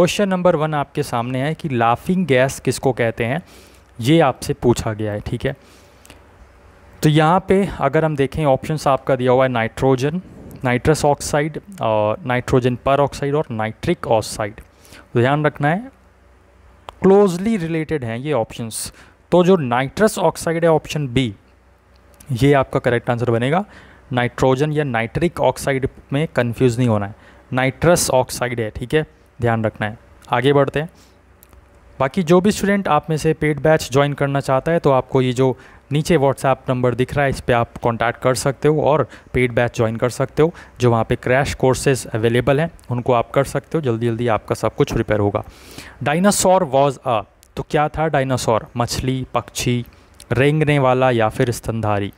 Question number one आपके सामने है कि लाफिंग गैस किसको कहते हैं? ये आपसे पूछा गया है, ठीक है? तो यहाँ पे अगर हम देखें ऑप्शंस आपका दिया हुआ है नाइट्रोजन नाइट्रस ऑक्साइड और नाइट्रोजन पर ऑक्साइड और नाइट्रिक ऑक्साइड तो ध्यान रखना है क्लोजली रिलेटेड हैं ये ऑप्शंस तो जो नाइट्रस ऑक्साइड है ऑप्शन बी ये आपका करेक्ट आंसर बनेगा। नाइट्रोजन या नाइट्रिक ऑक्साइड में कन्फ्यूज़ नहीं होना है। नाइट्रस ऑक्साइड है, ठीक है? ध्यान रखना है। आगे बढ़ते हैं। बाकी जो भी स्टूडेंट आप में से पेड बैच ज्वाइन करना चाहता है तो आपको ये जो नीचे व्हाट्सएप नंबर दिख रहा है, इस पर आप कांटेक्ट कर सकते हो और पेड बैच ज्वाइन कर सकते हो, जो वहाँ पे क्रैश कोर्सेज अवेलेबल हैं, उनको आप कर सकते हो। जल्दी जल्दी आपका सब कुछ प्रिपेयर होगा। डायनासोर वॉज़ अ तो क्या था डायनासोर मछली, पक्षी, रेंगने वाला या फिर स्तनधारी?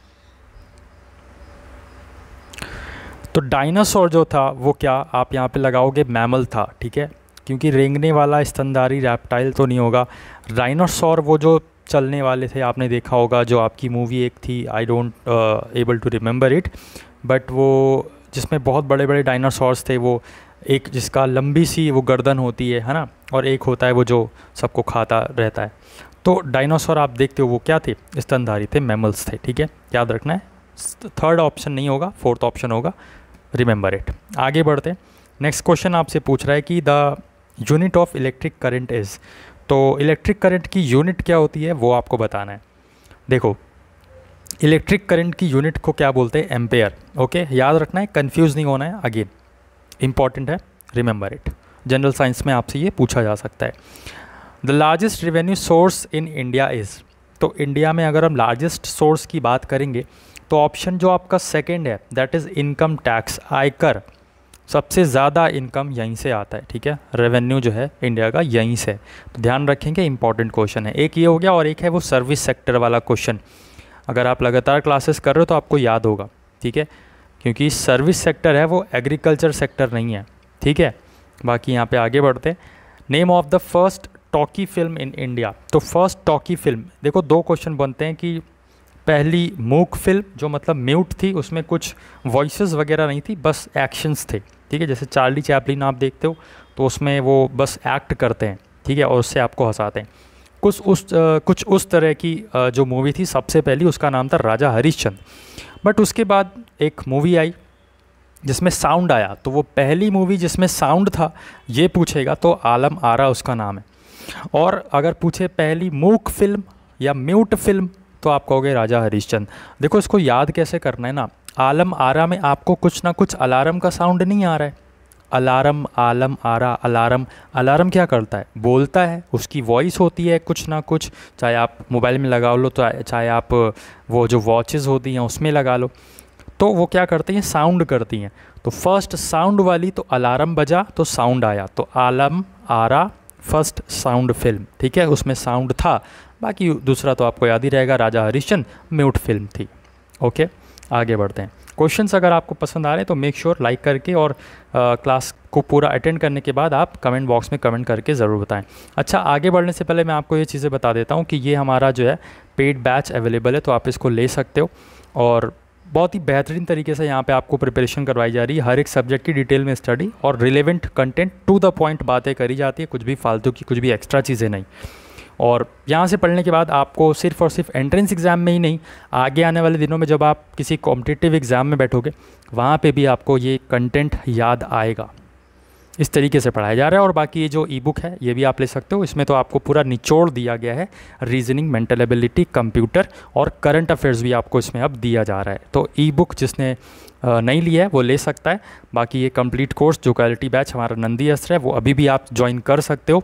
तो डायनासोर जो था, वो क्या आप यहाँ पे लगाओगे? मैमल था, ठीक है? क्योंकि रेंगने वाला स्तनधारी रैप्टाइल तो नहीं होगा। डायनासोर वो जो चलने वाले थे, आपने देखा होगा, जो आपकी मूवी एक थी I don't able to remember it but वो जिसमें बहुत बड़े बड़े डायनासोर्स थे, वो एक जिसका लंबी सी वो गर्दन होती है है ना? और एक होता है वो जो सबको खाता रहता है। तो डायनासोर आप देखते हो, वो क्या थे? स्तनधारी थे मैमल्स थे, ठीक है? याद रखना है। थर्ड ऑप्शन नहीं होगा फोर्थ ऑप्शन होगा। रिमेंबर इट आगे बढ़ते हैं। नेक्स्ट क्वेश्चन आपसे पूछ रहा है कि the unit of electric current is तो इलेक्ट्रिक करंट की यूनिट क्या होती है, वो आपको बताना है। देखो इलेक्ट्रिक करंट की यूनिट को क्या बोलते हैं? एम्पेयर ओके याद रखना है कंफ्यूज नहीं होना है अगेन इंपॉर्टेंट है रिमेंबर इट जनरल साइंस में आपसे ये पूछा जा सकता है। The largest revenue source in India is तो इंडिया में अगर हम लार्जेस्ट सोर्स की बात करेंगे तो ऑप्शन जो आपका सेकेंड है दैट इज़ इनकम टैक्स आयकर। सबसे ज़्यादा इनकम यहीं से आता है, ठीक है? रेवेन्यू जो है इंडिया का यहीं से। तो ध्यान रखेंगे इंपॉर्टेंट क्वेश्चन है। एक ये हो गया और एक है वो सर्विस सेक्टर वाला क्वेश्चन अगर आप लगातार क्लासेस कर रहे हो तो आपको याद होगा, ठीक है? क्योंकि सर्विस सेक्टर है, वो एग्रीकल्चर सेक्टर नहीं है, ठीक है? बाकी यहाँ पे आगे बढ़ते name of the first talkie film in India. तो फ़र्स्ट टॉकी फ़िल्म, देखो दो क्वेश्चन बनते हैं कि पहली मूक फ़िल्म जो मतलब म्यूट थी उसमें कुछ वॉइसेस वगैरह नहीं थी बस एक्शंस थे ठीक है? जैसे चार्ली चैपलिन आप देखते हो तो उसमें वो बस एक्ट करते हैं ठीक है? और उससे आपको हंसाते हैं। कुछ उस आ, कुछ उस तरह की आ, जो मूवी थी सबसे पहली उसका नाम था राजा हरिश्चंद बट उसके बाद एक मूवी आई जिसमें साउंड आया। तो वो पहली मूवी जिसमें साउंड था ये पूछेगा तो आलम आरा उसका नाम है। और अगर पूछे पहली मूक फ़िल्म या म्यूट फ़िल्म तो आप कहोगे, राजा हरिश्चंद देखो इसको याद कैसे करना है ना? आलम आरा में आपको कुछ ना कुछ अलार्म का साउंड नहीं आ रहा है। Alarm, Alam Ara, alarm alarm क्या करता है? बोलता है, उसकी वॉइस होती है कुछ ना कुछ, चाहे आप मोबाइल में लगा लो तो चाहे आप वो जो वॉचेस होती हैं उसमें लगा लो। तो वो क्या करती हैं? साउंड करती हैं। तो फ़र्स्ट साउंड वाली तो अलार्म बजा तो साउंड आया। तो Alam Ara, first sound film, ठीक है? उसमें साउंड था। बाकी दूसरा तो आपको याद ही रहेगा राजा हरिश्चंद म्यूट फ़िल्म थी। ओके आगे बढ़ते हैं। क्वेश्चन अगर आपको पसंद आ रहे हैं तो मेक श्योर लाइक करके और आ, क्लास को पूरा अटेंड करने के बाद आप कमेंट बॉक्स में कमेंट करके ज़रूर बताएँ। अच्छा आगे बढ़ने से पहले मैं आपको ये चीज़ें बता देता हूँ कि ये हमारा जो है पेड बैच अवेलेबल है तो आप इसको ले सकते हो। और बहुत ही बेहतरीन तरीके से यहाँ पे आपको प्रिपरेशन करवाई जा रही है। हर एक सब्जेक्ट की डिटेल में स्टडी और relevant content to the point बातें करी जाती है कुछ भी फालतू की कुछ भी एक्स्ट्रा चीज़ें नहीं। और यहाँ से पढ़ने के बाद आपको सिर्फ़ और सिर्फ़ एंट्रेंस एग्ज़ाम में ही नहीं, आगे आने वाले दिनों में जब आप किसी कॉम्पिटिटिव एग्ज़ाम में बैठोगे, वहाँ पे भी आपको ये कंटेंट याद आएगा। इस तरीके से पढ़ाया जा रहा है और बाकी ये जो ई बुक है, ये भी आप ले सकते हो। इसमें तो आपको पूरा निचोड़ दिया गया है रीजनिंग मेंटल एबिलिटी कंप्यूटर और करंट अफेयर्स भी आपको इसमें अब दिया जा रहा है। तो ई बुक जिसने नहीं लिया है, वो ले सकता है। बाकी ये कंप्लीट कोर्स जो क्वालिटी बैच हमारा नंदी अस्त्र है, वो अभी भी आप ज्वाइन कर सकते हो।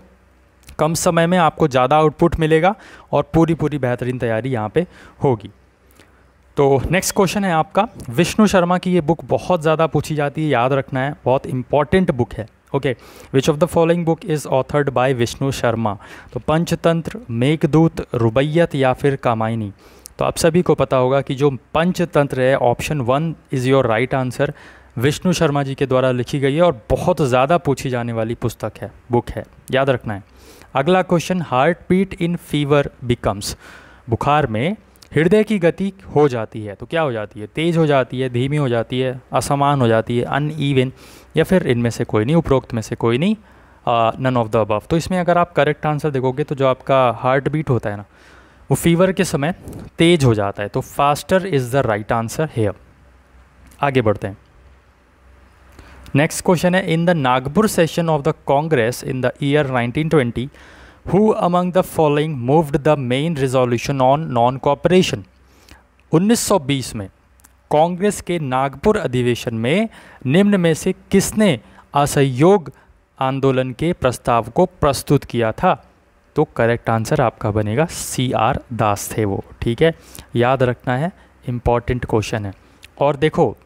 कम समय में आपको ज़्यादा आउटपुट मिलेगा और पूरी पूरी बेहतरीन तैयारी यहाँ पे होगी। तो नेक्स्ट क्वेश्चन है आपका। विष्णु शर्मा की ये बुक बहुत ज़्यादा पूछी जाती है, याद रखना है, बहुत इंपॉर्टेंट बुक है। Okay which of the following book is authored by Vishnu Sharma? तो पंचतंत्र, मेघदूत, रुबैयत या फिर कामायनी? तो आप सभी को पता होगा कि जो पंचतंत्र है option one is your right answer Vishnu Sharma ji के द्वारा लिखी गई है और बहुत ज़्यादा पूछी जाने वाली पुस्तक है बुक है। याद रखना है। अगला question heartbeat in fever becomes बुखार में हृदय की गति हो जाती है तो क्या हो जाती है? तेज़ हो जाती है, धीमी हो जाती है, असमान हो जाती है अन ईवन या फिर इनमें से कोई नहीं, उपरोक्त में से कोई नहीं नन ऑफ़ द अबव तो इसमें अगर आप करेक्ट आंसर देखोगे तो जो आपका हार्ट बीट होता है ना, वो फीवर के समय तेज हो जाता है। तो faster is the right answer here आगे बढ़ते हैं। नेक्स्ट क्वेश्चन है in the Nagpur session of the Congress in the year 1920 who among the following moved the main resolution on non cooperation 1920 में कांग्रेस के नागपुर अधिवेशन में निम्न में से किसने असहयोग आंदोलन के प्रस्ताव को प्रस्तुत किया था? तो करेक्ट आंसर आपका बनेगा सी आर दास थे वो, ठीक है? याद रखना है इंपॉर्टेंट क्वेश्चन है। और देखो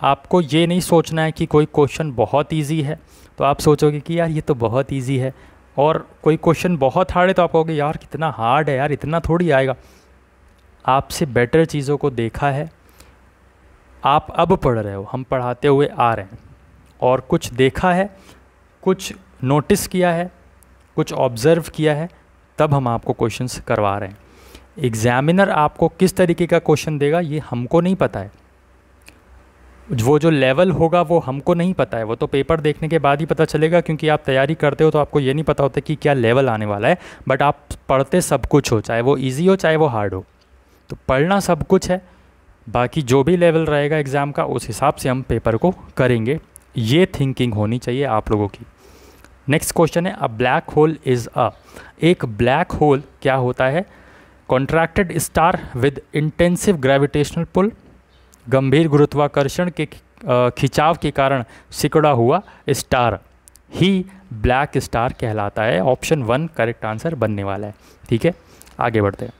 आपको ये नहीं सोचना है कि कोई क्वेश्चन बहुत ईजी है। तो आप सोचोगे कि यार ये तो बहुत ईजी है। और कोई क्वेश्चन बहुत हार्ड है तो आप कहोगे, यार कितना हार्ड है यार, इतना थोड़ी आएगा। आपसे बेटर चीज़ों को देखा है। आप अब पढ़ रहे हो, हम पढ़ाते हुए आ रहे हैं। और कुछ देखा है, कुछ नोटिस किया है, कुछ ऑब्ज़र्व किया है, तब हम आपको क्वेश्चंस करवा रहे हैं। एग्ज़ामिनर आपको किस तरीके का क्वेश्चन देगा, ये हमको नहीं पता है। वो जो लेवल होगा, वो हमको नहीं पता है। वो तो पेपर देखने के बाद ही पता चलेगा, क्योंकि आप तैयारी करते हो तो आपको ये नहीं पता होता कि क्या लेवल आने वाला है। बट आप पढ़ते सब कुछ हो, चाहे वो ईजी हो, चाहे वो हार्ड हो। तो पढ़ना सब कुछ है। बाकी जो भी लेवल रहेगा एग्ज़ाम का, उस हिसाब से हम पेपर को करेंगे। ये थिंकिंग होनी चाहिए आप लोगों की। नेक्स्ट क्वेश्चन है a black hole is a एक ब्लैक होल क्या होता है? Contracted star with intensive gravitational pull गंभीर गुरुत्वाकर्षण के खिंचाव के कारण सिकुड़ा हुआ स्टार। ही ब्लैक स्टार कहलाता है। ऑप्शन वन करेक्ट आंसर बनने वाला है। ठीक है? आगे बढ़ते हैं।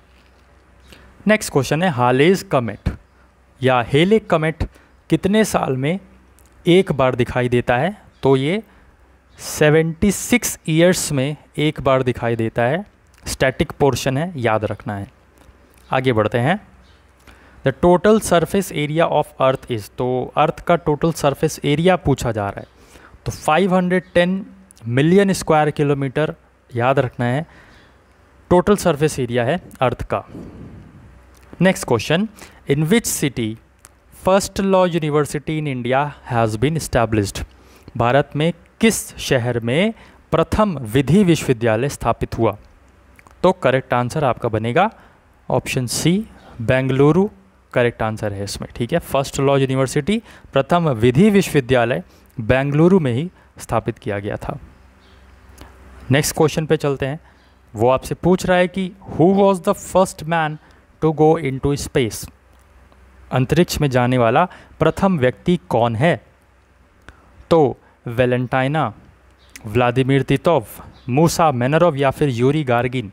नेक्स्ट क्वेश्चन है, हालेज कमेट या हेले कमेट कितने साल में एक बार दिखाई देता है? तो ये 76 ईयर्स में एक बार दिखाई देता है। स्टैटिक पोर्शन है, याद रखना है। आगे बढ़ते हैं। The total surface area of earth is तो अर्थ का टोटल सरफेस एरिया पूछा जा रहा है। तो 510 मिलियन स्क्वायर किलोमीटर याद रखना है टोटल सरफेस एरिया है अर्थ का। Next question in which city first law university in India has been established Bharat में किस शहर में प्रथम विधि विश्वविद्यालय स्थापित हुआ? तो करेक्ट आंसर आपका बनेगा option C Bengaluru. Correct answer है इसमें, ठीक है? फ़र्स्ट लॉ यूनिवर्सिटी प्रथम विधि विश्वविद्यालय बेंगलुरु में ही स्थापित किया गया था। नेक्स्ट क्वेश्चन पे चलते हैं। वो आपसे पूछ रहा है कि who was the first man to go into space अंतरिक्ष में जाने वाला प्रथम व्यक्ति कौन है? तो वेलेंटाइना, व्लादिमिर तितोव, मूसा मेनरोव या फिर यूरी गार्गिन।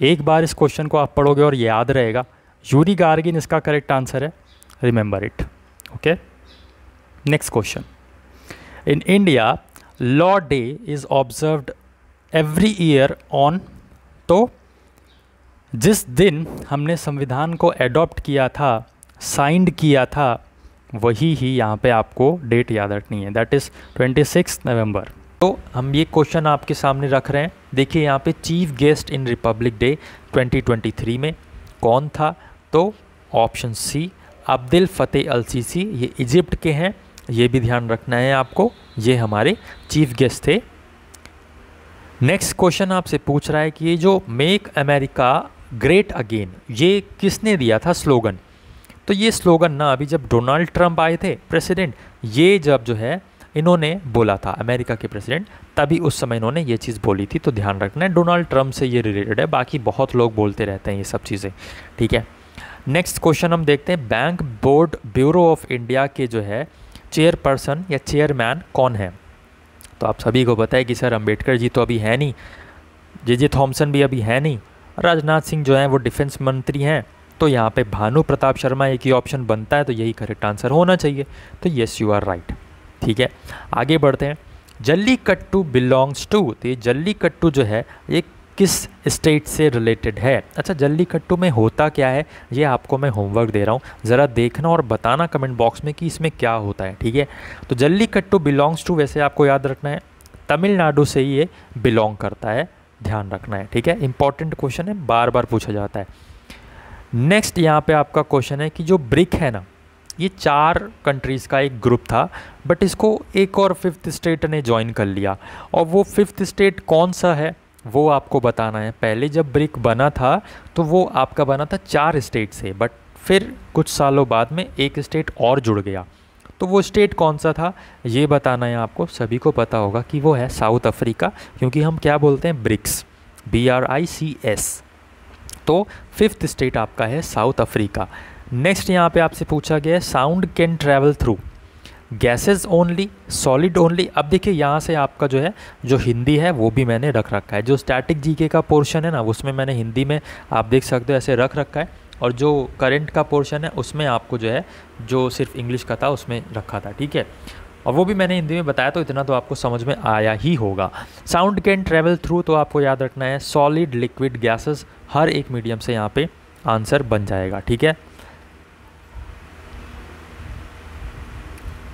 एक बार इस क्वेश्चन को आप पढ़ोगे और याद रहेगा। यूरी गार्गिन इसका करेक्ट आंसर है remember it okay next question in India law day is observed every year on तो जिस दिन हमने संविधान को एडॉप्ट किया था साइंड किया था, वही ही यहाँ पे आपको डेट याद रखनी है। That is twenty six November तो हम ये क्वेश्चन आपके सामने रख रहे हैं। देखिए यहाँ पे chief guest in republic day 2023 में कौन था? तो option C Abdul Fattah al Sisi ये इजिप्ट के हैं, ये भी ध्यान रखना है आपको, ये हमारे चीफ गेस्ट थे। नेक्स्ट क्वेश्चन आपसे पूछ रहा है कि ये जो मेक अमेरिका ग्रेट अगेन ये किसने दिया था स्लोगन तो ये स्लोगन ना, अभी जब डोनाल्ड ट्रंप आए थे प्रेसिडेंट ये जब जो है, इन्होंने बोला था अमेरिका के प्रेसिडेंट तभी उस समय इन्होंने ये चीज़ बोली थी तो ध्यान रखना है डोनाल्ड ट्रंप से ये रिलेटेड है, बाकी बहुत लोग बोलते रहते हैं ये सब चीज़ें, ठीक है? नेक्स्ट क्वेश्चन हम देखते हैं bank board bureau of India के जो है चेयरपर्सन या चेयरमैन कौन है? तो आप सभी को है कि सर अंबेडकर जी तो अभी है नहीं जे जे थॉम्सन भी अभी है नहीं, राजनाथ सिंह जो हैं वो डिफेंस मंत्री हैं तो यहाँ पे भानु प्रताप शर्मा एक ही ऑप्शन बनता है तो यही करेक्ट आंसर होना चाहिए तो येस यू आर राइट ठीक है? आगे बढ़ते हैं जल्ली कट्टू बिलोंग्स टू तो ये जल्ली कट्टू जो है ये किस स्टेट से रिलेटेड है? अच्छा जल्ली कट्टू में होता क्या है? ये आपको मैं होमवर्क दे रहा हूँ। ज़रा देखना और बताना कमेंट बॉक्स में कि इसमें क्या होता है, ठीक है? तो जल्ली कट्टू बिलोंग्स टू वैसे आपको याद रखना है। तमिलनाडु से ही ये बिलोंग करता है। ध्यान रखना है, ठीक है? इंपॉर्टेंट क्वेश्चन है बार बार पूछा जाता है। नेक्स्ट यहाँ पे आपका क्वेश्चन है कि जो ब्रिक है ना, ये चार कंट्रीज़ का एक ग्रुप था बट इसको एक और फिफ्थ स्टेट ने ज्वाइन कर लिया। और वो फिफ्थ स्टेट कौन सा है? वो आपको बताना है। पहले जब ब्रिक बना था तो वो आपका बना था चार स्टेट से बट फिर कुछ सालों बाद में एक स्टेट और जुड़ गया। तो वो स्टेट कौन सा था? ये बताना है आपको, सभी को पता होगा कि वो है साउथ अफ्रीका क्योंकि हम क्या बोलते हैं? BRICS B R I C S तो फिफ्थ स्टेट आपका है साउथ अफ्रीका नेक्स्ट यहाँ पे आपसे पूछा गया है sound can travel through gases only solid only अब देखिए, यहाँ से आपका जो है, जो हिंदी है, वो भी मैंने रख रखा है। जो स्टैटिक जीके का पोर्शन है ना, उसमें मैंने हिंदी में आप देख सकते हो, ऐसे रख रखा है। और जो करंट का पोर्शन है, उसमें आपको जो है, जो सिर्फ़ इंग्लिश का था, उसमें रखा था, ठीक है? और वो भी मैंने हिंदी में बताया तो इतना तो आपको समझ में आया ही होगा। साउंड कैन ट्रेवल थ्रू तो आपको याद रखना है सॉलिड लिक्विड गैसेस हर एक मीडियम से यहाँ पे आंसर बन जाएगा, ठीक है?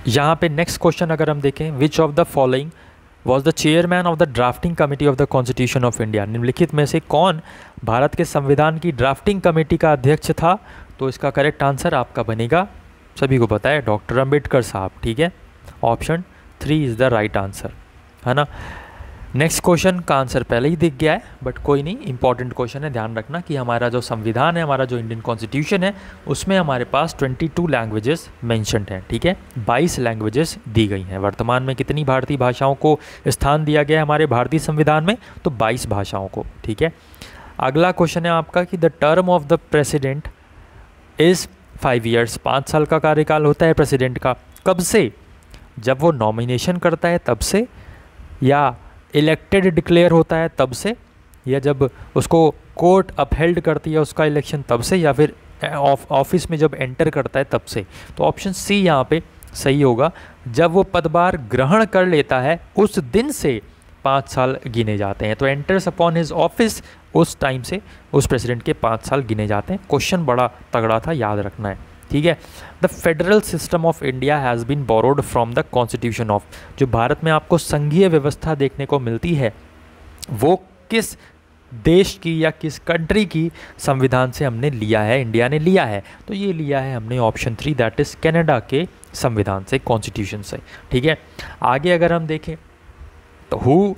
यहाँ पे नेक्स्ट क्वेश्चन अगर हम देखें which of the following was the chairman of the drafting committee of the constitution of India निम्नलिखित में से कौन भारत के संविधान की ड्राफ्टिंग कमेटी का अध्यक्ष था? तो इसका करेक्ट आंसर आपका बनेगा। सभी को पता है डॉक्टर अंबेडकर साहब, ठीक है? Option three is the right answer है ना? नेक्स्ट क्वेश्चन का आंसर पहले ही दिख गया है बट कोई नहीं इंपॉर्टेंट क्वेश्चन है। ध्यान रखना कि हमारा जो संविधान है, हमारा जो इंडियन कॉन्स्टिट्यूशन है, उसमें हमारे पास 22 लैंग्वेजेस मैंशनड हैं, ठीक है? 22 लैंग्वेजेस दी गई हैं। वर्तमान में कितनी भारतीय भाषाओं को स्थान दिया गया है हमारे भारतीय संविधान में? तो 22 भाषाओं को, ठीक है? अगला क्वेश्चन है आपका कि the term of the president is five years पाँच साल का कार्यकाल होता है प्रेसिडेंट का। कब से? जब वो नॉमिनेशन करता है, तब से? या इलेक्टेड डिक्लेयर होता है तब से? या जब उसको कोर्ट अपहेल्ड करती है उसका इलेक्शन तब से? या फिर ऑफ़िस में जब एंटर करता है तब से? तो ऑप्शन सी यहाँ पे सही होगा। जब वो पदभार ग्रहण कर लेता है, उस दिन से पाँच साल गिने जाते हैं। तो एंटर्स अपॉन हिज ऑफ़िस उस टाइम से उस प्रेसिडेंट के पाँच साल गिने जाते हैं। क्वेश्चन बड़ा तगड़ा था, याद रखना है। ठीक है? The federal system of India has been borrowed from the constitution of जो भारत में आपको संघीय व्यवस्था देखने को मिलती है, वो किस देश की या किस कंट्री की संविधान से हमने लिया है इंडिया ने लिया है? तो ये लिया है हमने option three that is Canada के संविधान से कॉन्स्टिट्यूशन से, ठीक है? आगे अगर हम देखें तो who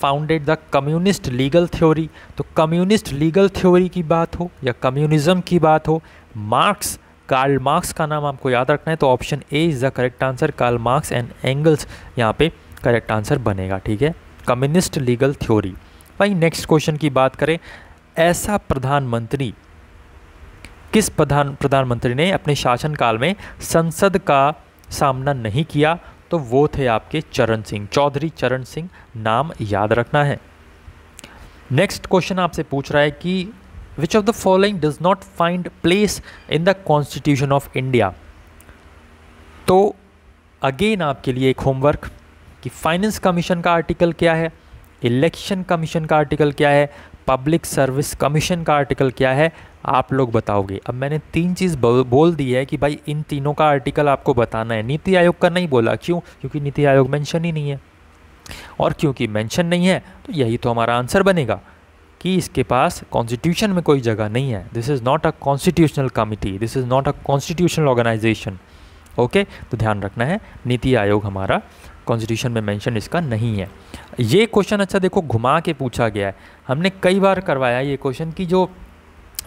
founded the communist legal theory तो कम्युनिस्ट लीगल थ्योरी की बात हो या कम्युनिज्म की बात हो मार्क्स कार्ल मार्क्स का नाम आपको याद रखना है तो option A is the correct answer Karl Marx and Engels यहाँ पे करेक्ट आंसर बनेगा, ठीक है? कम्युनिस्ट लीगल थ्योरी भाई नेक्स्ट क्वेश्चन की बात करें, ऐसा प्रधानमंत्री किस प्रधान, प्रधानमंत्री ने अपने शासनकाल में संसद का सामना नहीं किया? तो वो थे आपके चरण सिंह, चौधरी चरण सिंह, नाम याद रखना है। नेक्स्ट क्वेश्चन आपसे पूछ रहा है कि which of the following does not find place in the constitution of india? तो अगेन आपके लिए एक होमवर्क कि फाइनेंस कमीशन का आर्टिकल क्या है इलेक्शन कमीशन का आर्टिकल क्या है पब्लिक सर्विस कमीशन का आर्टिकल क्या है, आप लोग बताओगे। अब मैंने तीन चीज़ बोल दी है कि भाई इन तीनों का आर्टिकल आपको बताना है। नीति आयोग का नहीं बोला। क्यों? क्योंकि नीति आयोग मेंशन ही नहीं है। और क्योंकि मेंशन नहीं है तो यही तो हमारा आंसर बनेगा। कि इसके पास कॉन्स्टिट्यूशन में कोई जगह नहीं है। This is not a constitutional committee this is not a constitutional organization okay तो ध्यान रखना है, नीति आयोग हमारा कॉन्स्टिट्यूशन में मेंशन इसका नहीं है। ये क्वेश्चन अच्छा देखो, घुमा के पूछा गया है। हमने कई बार करवाया ये क्वेश्चन कि जो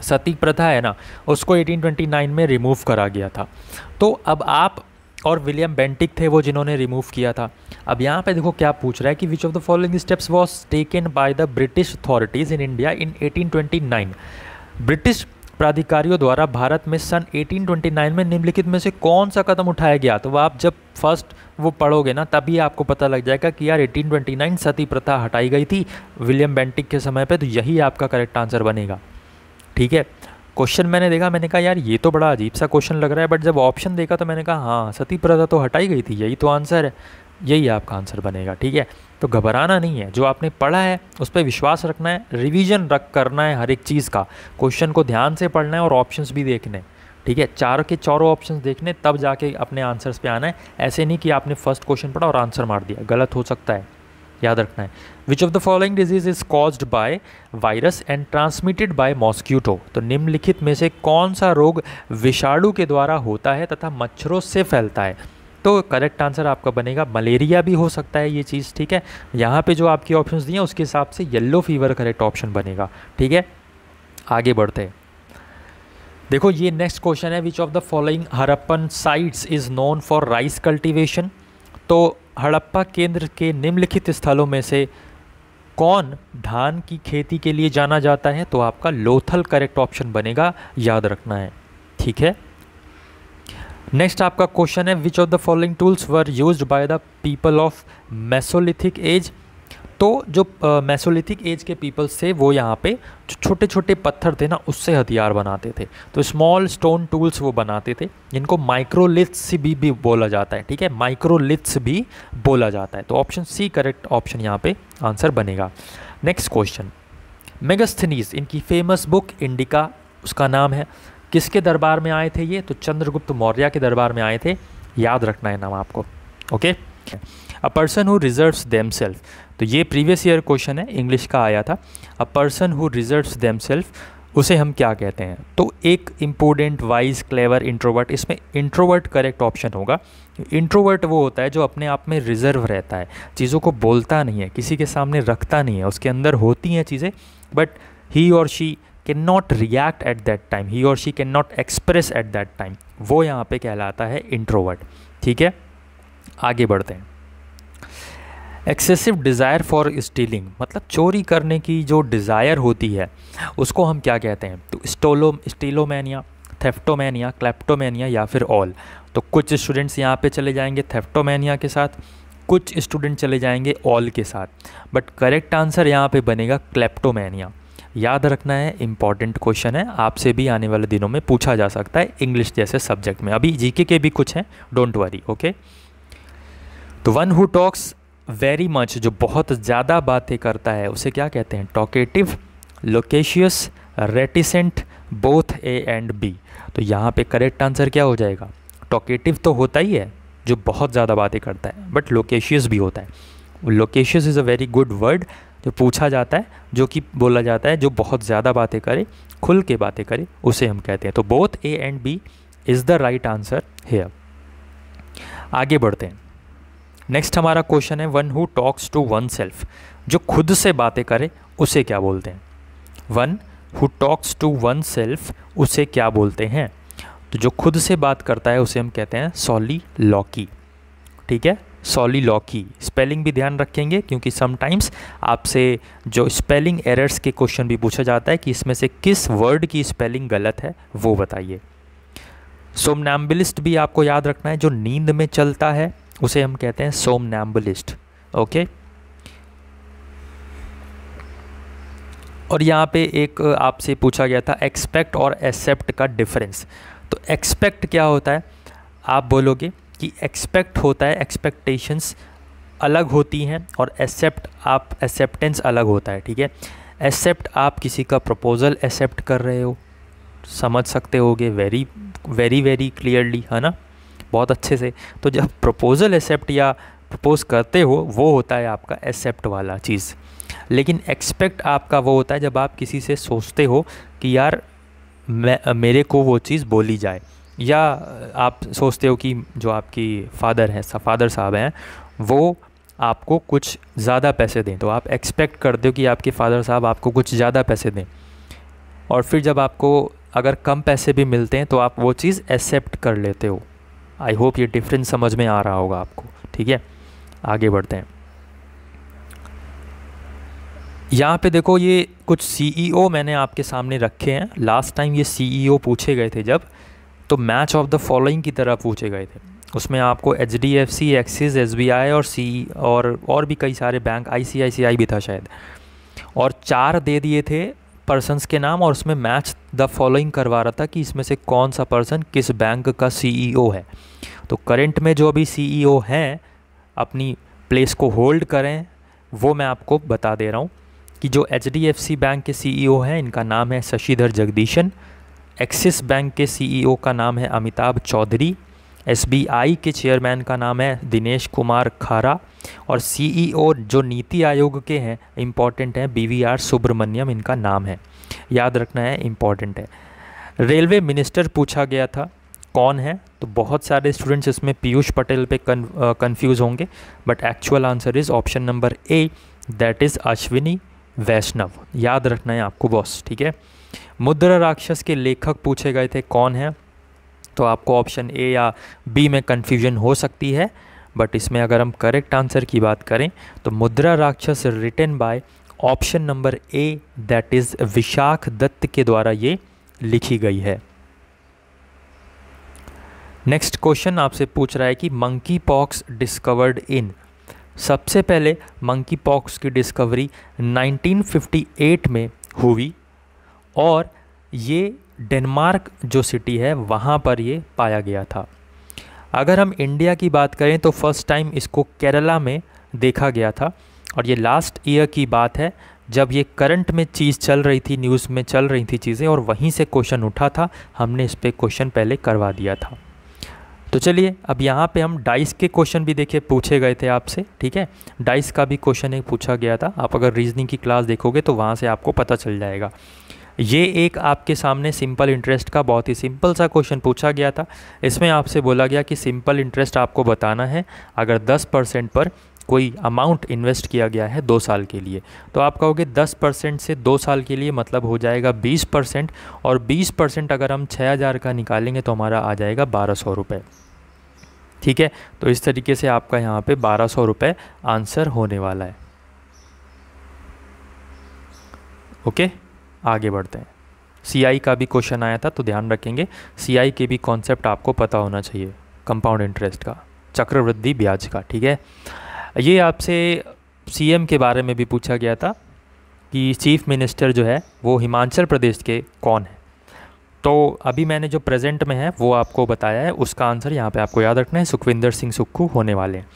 सती प्रथा है ना, उसको 1829 में रिमूव करा गया था। तो अब आप और विलियम बेंटिक थे वो जिन्होंने रिमूव किया था। अब यहाँ पे देखो क्या पूछ रहा है कि which of the following steps was taken by the British authorities in India in 1829 British प्राधिकारियों द्वारा भारत में सन 1829 में निम्नलिखित में से कौन सा कदम उठाया गया? तो आप जब फ़र्स्ट वो पढ़ोगे ना, तभी आपको पता लग जाएगा कि यार 1829 सती प्रथा हटाई गई थी विलियम बेंटिक के समय पे तो यही आपका करेक्ट आंसर बनेगा। ठीक है? क्वेश्चन मैंने देखा, मैंने कहा, यार, ये तो बड़ा अजीब सा क्वेश्चन लग रहा है बट जब ऑप्शन देखा तो मैंने कहा हाँ सती प्रथा तो हटाई गई थी, यही तो आंसर है, यही आपका आंसर बनेगा, ठीक है? तो घबराना नहीं है, जो आपने पढ़ा है, उस पर विश्वास रखना है रिवीजन रख, करना है हर एक चीज़ का। क्वेश्चन को ध्यान से पढ़ना है और ऑप्शंस भी देखने, ठीक है? चार के चारों ऑप्शंस देखने, तब जाके अपने आंसर्स पे आना है। ऐसे नहीं कि आपने फ़र्स्ट क्वेश्चन पढ़ा और आंसर मार दिया, गलत हो सकता है। याद रखना है। Which of the following disease is caused by virus and transmitted by mosquito तो निम्नलिखित में से कौन सा रोग विषाणु के द्वारा होता है तथा मच्छरों से फैलता है? तो करेक्ट आंसर आपका बनेगा मलेरिया भी हो सकता है ये चीज़, ठीक है? यहाँ पे जो आपकी ऑप्शंस दिए हैं, उसके हिसाब से येलो फीवर करेक्ट ऑप्शन बनेगा, ठीक है? आगे बढ़ते हैं। देखो, ये नेक्स्ट क्वेश्चन है which of the following Harappan sites is known for rice cultivation तो हड़प्पा केंद्र के निम्नलिखित स्थलों में से कौन धान की खेती के लिए जाना जाता है? तो आपका लोथल करेक्ट ऑप्शन बनेगा, याद रखना है। ठीक है? नेक्स्ट आपका क्वेश्चन है which of the following tools were used by the people of Mesolithic age तो जो मैसोलिथिक एज के पीपल्स थे वो यहाँ पे छोटे छोटे पत्थर थे ना उससे हथियार बनाते थे। तो स्मॉल स्टोन टूल्स वो बनाते थे जिनको माइक्रोलिथ्स भी, भी बोला जाता है ठीक है? माइक्रोलिथ्स भी बोला जाता है। तो ऑप्शन सी करेक्ट ऑप्शन यहाँ पे आंसर बनेगा। नेक्स्ट क्वेश्चन मेगस्थनीज इनकी फ़ेमस बुक इंडिका उसका नाम है। किसके दरबार में आए थे ये? तो चंद्रगुप्त मौर्य के दरबार में आए थे। याद रखना है नाम आपको okay? A person who reserves them self तो ये प्रीवियस ईयर क्वेश्चन है इंग्लिश का आया था। A person who reserves them उसे हम क्या कहते हैं? तो एक इम्पोर्टेंट वाइज क्लेवर इंट्रोवर्ट इसमें इंट्रोवर्ट करेक्ट ऑप्शन होगा। इंट्रोवर्ट वो होता है जो अपने आप में रिज़र्व रहता है। चीज़ों को बोलता नहीं है, किसी के सामने रखता नहीं है, उसके अंदर होती हैं चीज़ें बट ही और she can not react at that time he और she can not express at that time वो यहाँ पे कहलाता है इंट्रोवर्ट ठीक है? आगे बढ़ते हैं। एक्सेसिव डिज़ायर फॉर स्टीलिंग मतलब चोरी करने की जो डिज़ायर होती है, उसको हम क्या कहते हैं? तो स्टोलो स्टीलोमैनिया थेफ्टोमैनिया क्लेप्टोमैनिया या फिर ऑल तो कुछ स्टूडेंट्स यहाँ पे चले जाएँगे थेफ्टोमैनिया के साथ, कुछ स्टूडेंट चले जाएँगे ऑल के साथ. बट करेक्ट आंसर यहाँ पे बनेगा क्लेप्टोमैनिया याद रखना है इंपॉर्टेंट क्वेश्चन है, आपसे भी आने वाले दिनों में पूछा जा सकता है इंग्लिश जैसे सब्जेक्ट में. अभी जीके के भी कुछ हैं डोंट वरी ओके तो one who talks very much जो बहुत ज़्यादा बातें करता है, उसे क्या कहते हैं? Talkative loquacious reticent both A and B तो यहाँ पे करेक्ट आंसर क्या हो जाएगा? टॉकेटिव तो होता ही है, जो बहुत ज़्यादा बातें करता है बट लोकेशियस भी होता है। Loquacious is a very good word जो पूछा जाता है, जो कि बोला जाता है, जो बहुत ज़्यादा बातें करे, खुल के बातें करे, उसे हम कहते हैं। तो both A and B is the right answer here आगे बढ़ते हैं। नेक्स्ट हमारा क्वेश्चन है one who talks to one self जो खुद से बातें करे, उसे क्या बोलते हैं? One who talks to one self उसे क्या बोलते हैं? तो जो खुद से बात करता है, उसे हम कहते हैं सॉली लॉकी ठीक है? सॉली लॉकी स्पेलिंग भी ध्यान रखेंगे, क्योंकि समटाइम्स आपसे जो स्पेलिंग एरर्स के क्वेश्चन भी पूछा जाता है कि इसमें से किस वर्ड की स्पेलिंग गलत है, वो बताइए। सोमनैम्बलिस्ट भी आपको याद रखना है, जो नींद में चलता है उसे हम कहते हैं सोमनैम्बलिस्ट ओके और यहाँ पे एक आपसे पूछा गया था एक्सपेक्ट और एक्सेप्ट का डिफरेंस तो एक्सपेक्ट क्या होता है? आप बोलोगे कि एक्सपेक्ट होता है एक्सपेक्टेशंस अलग होती हैं और एक्सेप्ट आप एक्सेप्टेंस अलग होता है, ठीक है? एक्सेप्ट आप किसी का प्रपोज़ल एक्सेप्ट कर रहे हो, समझ सकते होगे वेरी वेरी वेरी क्लियरली है ना? बहुत अच्छे से। तो जब प्रपोज़ल एक्सेप्ट या प्रपोज करते हो, वो होता है आपका एक्सेप्ट वाला चीज़। लेकिन एक्सपेक्ट आपका वो होता है जब आप किसी से सोचते हो कि यार, मैं, मेरे को वो चीज़ बोली जाए। या आप सोचते हो कि जो आपकी फ़ादर हैं फादर साहब हैं, वो आपको कुछ ज़्यादा पैसे दें। तो आप एक्सपेक्ट करते हो कि आपके फादर साहब आपको कुछ ज़्यादा पैसे दें। और फिर जब आपको अगर कम पैसे भी मिलते हैं तो आप वो चीज़ एक्सेप्ट कर लेते हो। आई होप ये डिफरेंस समझ में आ रहा होगा आपको, ठीक है? आगे बढ़ते हैं। यहाँ पे देखो ये कुछ सीईओ मैंने आपके सामने रखे हैं। लास्ट टाइम ये सीईओ पूछे गए थे जब तो मैच ऑफ़ द फॉलोइंग की तरह पूछे गए थे। उसमें आपको H D F C Axis S B I और सी और और भी कई सारे बैंक आई सी आई सी आई भी था शायद। और चार दे दिए थे पर्सनस के नाम और उसमें मैच द फॉलोइंग करवा रहा था कि इसमें से कौन सा पर्सन किस बैंक का सीईओ है। तो करंट में जो अभी सीईओ हैं, अपनी प्लेस को होल्ड करें, वो मैं आपको बता दे रहा हूँ कि जो एचडीएफसी बैंक के सीईओ हैं, इनका नाम है शशिधर जगदीशन एक्सिस बैंक के सीईओ का नाम है अमिताभ चौधरी SBI के चेयरमैन का नाम है दिनेश कुमार खारा और सीईओ जो नीति आयोग के हैं इंपॉर्टेंट हैं बी वी आर सुब्रमण्यम इनका नाम है। याद रखना है इंपॉर्टेंट है। रेलवे मिनिस्टर पूछा गया था, कौन है? तो बहुत सारे स्टूडेंट्स इसमें पीयूष पटेल पे कंफ्यूज होंगे but actual answer is option number A that is Ashwini Vaishnaw. याद रखना है आपको बॉस ठीक है? मुद्रा राक्षस के लेखक पूछे गए थे, कौन है? तो आपको ऑप्शन ए या बी में कन्फ्यूज़न हो सकती है। बट इसमें अगर हम करेक्ट आंसर की बात करें तो Mudra Rakshasa written by option number A that is Vishakha Datta के द्वारा ये लिखी गई है। नेक्स्ट क्वेश्चन आपसे पूछ रहा है कि मंकी पॉक्स डिस्कवर्ड इन सबसे पहले मंकी पॉक्स की डिस्कवरी 1958 में हुई, और ये डेनमार्क जो सिटी है, वहाँ पर ये पाया गया था। अगर हम इंडिया की बात करें तो फ़र्स्ट टाइम इसको केरला में देखा गया था। और ये लास्ट ईयर की बात है, जब ये करंट में चीज़ चल रही थी न्यूज़ में चल रही थी चीज़ें, और वहीं से क्वेश्चन उठा था, हमने इस पर क्वेश्चन पहले करवा दिया था। तो चलिए, अब यहाँ पे हम डाइस के क्वेश्चन भी देखे पूछे गए थे आपसे, ठीक है? डाइस का भी क्वेश्चन एक पूछा गया था। आप अगर रीजनिंग की क्लास देखोगे तो वहाँ से आपको पता चल जाएगा। ये एक आपके सामने सिंपल इंटरेस्ट का बहुत ही सिंपल सा क्वेश्चन पूछा गया था। इसमें आपसे बोला गया कि सिंपल इंटरेस्ट आपको बताना है, अगर 10 परसेंट पर कोई अमाउंट इन्वेस्ट किया गया है दो साल के लिए। तो आप कहोगे 10 परसेंट से दो साल के लिए मतलब हो जाएगा 20 परसेंट और 20 परसेंट अगर हम 6000 का निकालेंगे तो हमारा आ जाएगा बारह सौ रुपये ठीक है? तो इस तरीके से आपका यहाँ पे बारह सौ रुपये आंसर होने वाला है। ओके? आगे बढ़ते हैं। सीआई का भी क्वेश्चन आया था तो ध्यान रखेंगे। सीआई के भी कॉन्सेप्ट आपको पता होना चाहिए कंपाउंड इंटरेस्ट का, चक्रवृद्धि ब्याज का, ठीक है? ये आपसे सीएम के बारे में भी पूछा गया था कि चीफ मिनिस्टर जो है, वो हिमाचल प्रदेश के कौन है? तो अभी मैंने जो प्रेजेंट में है, वो आपको बताया है, उसका आंसर यहाँ पे आपको याद रखना है। सुखविंदर सिंह सुक्खू होने वाले हैं।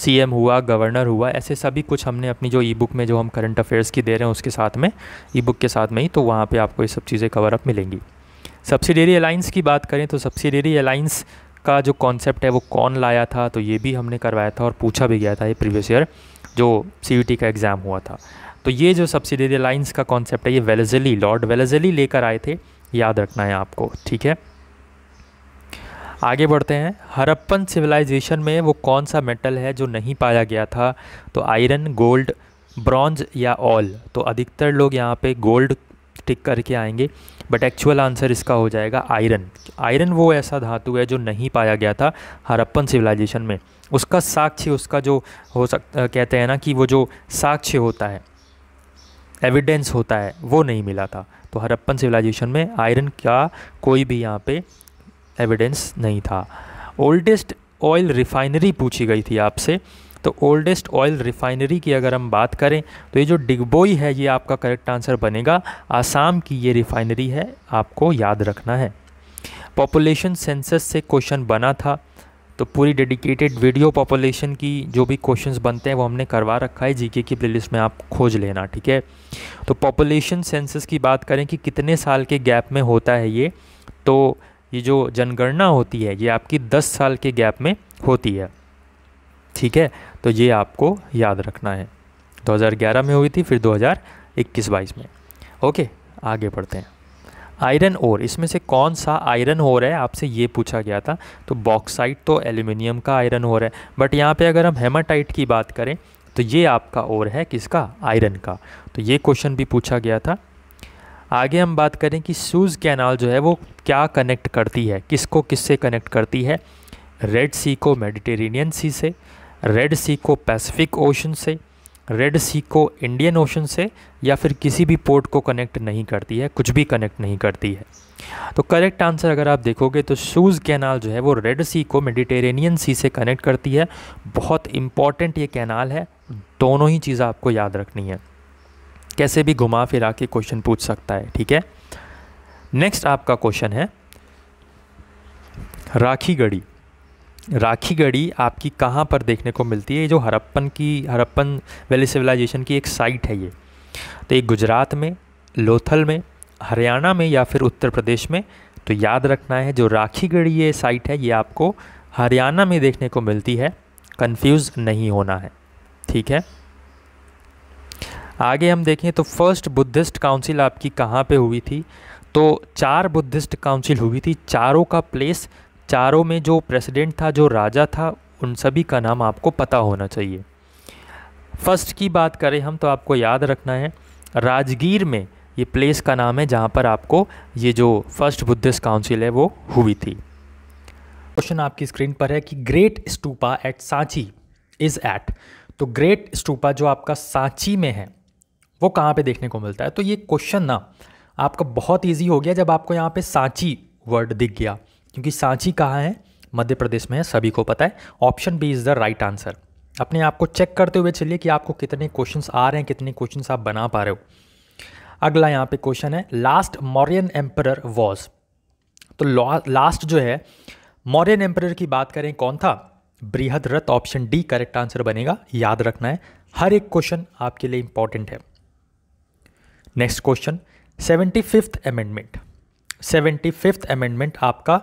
सीएम हुआ गवर्नर हुआ, ऐसे सभी कुछ हमने अपनी जो ई बुक में जो हम करंट अफेयर्स की दे रहे हैं उसके साथ में ई बुक के साथ में ही तो वहाँ पे आपको ये सब चीज़ें कवर अप मिलेंगी। सब्सिडरी अलाइंस की बात करें तो सब्सिडरी अलाइंस का जो कॉन्सेप्ट है वो कौन लाया था तो ये भी हमने करवाया था और पूछा भी गया था ये प्रीवियस ईयर जो सीयूटी का एग्ज़ाम हुआ था। तो ये जो सब्सिडरी अलाइंस का कॉन्सेप्ट है, ये वेलेजली लॉर्ड वेलेजली लेकर आए थे, याद रखना है आपको, ठीक है? आगे बढ़ते हैं। हरप्पन सिविलाइजेशन में वो कौन सा मेटल है जो नहीं पाया गया था? तो आयरन, गोल्ड, ब्रॉन्ज या ऑल? तो अधिकतर लोग यहाँ पे गोल्ड टिक करके आएँगे, बट एक्चुअल आंसर इसका हो जाएगा आयरन। आयरन वो ऐसा धातु है जो नहीं पाया गया था हरप्पन सिविलाइजेशन में। उसका साक्ष्य, उसका जो हो सकता कहते हैं ना कि वो जो साक्ष्य होता है एविडेंस होता है, वो नहीं मिला था। तो हरप्पन सिविलाइजेशन में आयरन का कोई भी यहाँ पे एविडेंस नहीं था। ओल्डेस्ट ऑयल रिफाइनरी पूछी गई थी आपसे। तो ओल्डेस्ट ऑयल रिफाइनरी की अगर हम बात करें तो ये जो डिगबोई है, ये आपका करेक्ट आंसर बनेगा। आसाम की ये रिफाइनरी है, आपको याद रखना है। पॉपुलेशन सेंसस से क्वेश्चन बना था। तो पूरी डेडिकेटेड वीडियो पॉपुलेशन की जो भी क्वेश्चंस बनते हैं, वो हमने करवा रखा है। जीके की प्लेलिस्ट में आप खोज लेना, ठीक है? तो पॉपुलेशन सेंसस की बात करें कि कितने साल के गैप में होता है ये तो ये जो जनगणना होती है, ये आपकी 10 साल के गैप में होती है। ठीक है? तो ये आपको याद रखना है। 2011 में हुई थी, फिर 2021-22 में। ओके, आगे बढ़ते हैं। आयरन ओर, इसमें से कौन सा आयरन ओर है? आपसे ये पूछा गया था तो बॉक्साइट तो एल्यूमिनियम का आयरन ओर है, बट यहाँ पे अगर हम हेमाटाइट की बात करें तो ये आपका ओर है किसका? आयरन का। तो ये क्वेश्चन भी पूछा गया था आगे हम बात करें कि सूज कैनाल जो है वो क्या कनेक्ट करती है? किसको किससे कनेक्ट करती है? रेड सी को मेडिटेरेनियन सी से रेड सी को पैसिफिक ओशन से रेड सी को इंडियन ओशन से, या फिर किसी भी पोर्ट को कनेक्ट नहीं करती है, कुछ भी कनेक्ट नहीं करती है। तो करेक्ट आंसर अगर आप देखोगे तो शूज़ कैनाल जो है वो रेड सी को मेडिटेरेनियन सी से कनेक्ट करती है। बहुत इंपॉर्टेंट ये कैनाल है, दोनों ही चीज़ आपको याद रखनी है। कैसे भी घुमा फिरा के क्वेश्चन पूछ सकता है, ठीक है? नेक्स्ट आपका क्वेश्चन है राखी गढ़ी राखी गढ़ी आपकी कहाँ पर देखने को मिलती है? जो हरप्पन की, हरप्पन वैली सिविलाइजेशन की एक साइट है ये। तो एक गुजरात में, लोथल में, हरियाणा में या फिर उत्तर प्रदेश में? तो याद रखना है, जो राखी गढ़ी ये साइट है, ये आपको हरियाणा में देखने को मिलती है। कंफ्यूज नहीं होना है, ठीक है? आगे हम देखें तो फ़र्स्ट बुद्धिस्ट काउंसिल आपकी कहाँ पे हुई थी? तो चार बुद्धिस्ट काउंसिल हुई थी, चारों का प्लेस चारों में जो प्रेसिडेंट था, जो राजा था, उन सभी का नाम आपको पता होना चाहिए। फ़र्स्ट की बात करें हम तो आपको याद रखना है, राजगीर में ये प्लेस का नाम है जहाँ पर आपको ये जो फ़र्स्ट बुद्धिस्ट काउंसिल है वो हुई थी। क्वेश्चन आपकी स्क्रीन पर है कि Great Stupa at Sanchi is at तो ग्रेट स्टूपा जो आपका सांची में है वो कहाँ पे देखने को मिलता है? तो ये क्वेश्चन ना आपका बहुत इजी हो गया जब आपको यहाँ पे सांची वर्ड दिख गया। क्योंकि सांची कहाँ है? मध्य प्रदेश में है, सभी को पता है। Option B is the right answer अपने आप को चेक करते हुए चलिए कि आपको कितने क्वेश्चंस आ रहे हैं, कितने क्वेश्चंस आप बना पा रहे हो। अगला यहाँ पे क्वेश्चन है लास्ट मौर्यन एम्पर वॉज़ तो लास्ट जो है मौर्यन एम्पर की बात करें, कौन था? बृहद रथ ऑप्शन डी करेक्ट आंसर बनेगा। याद रखना है, हर एक क्वेश्चन आपके लिए इंपॉर्टेंट है। Next question seventy fifth amendment seventy fifth amendment आपका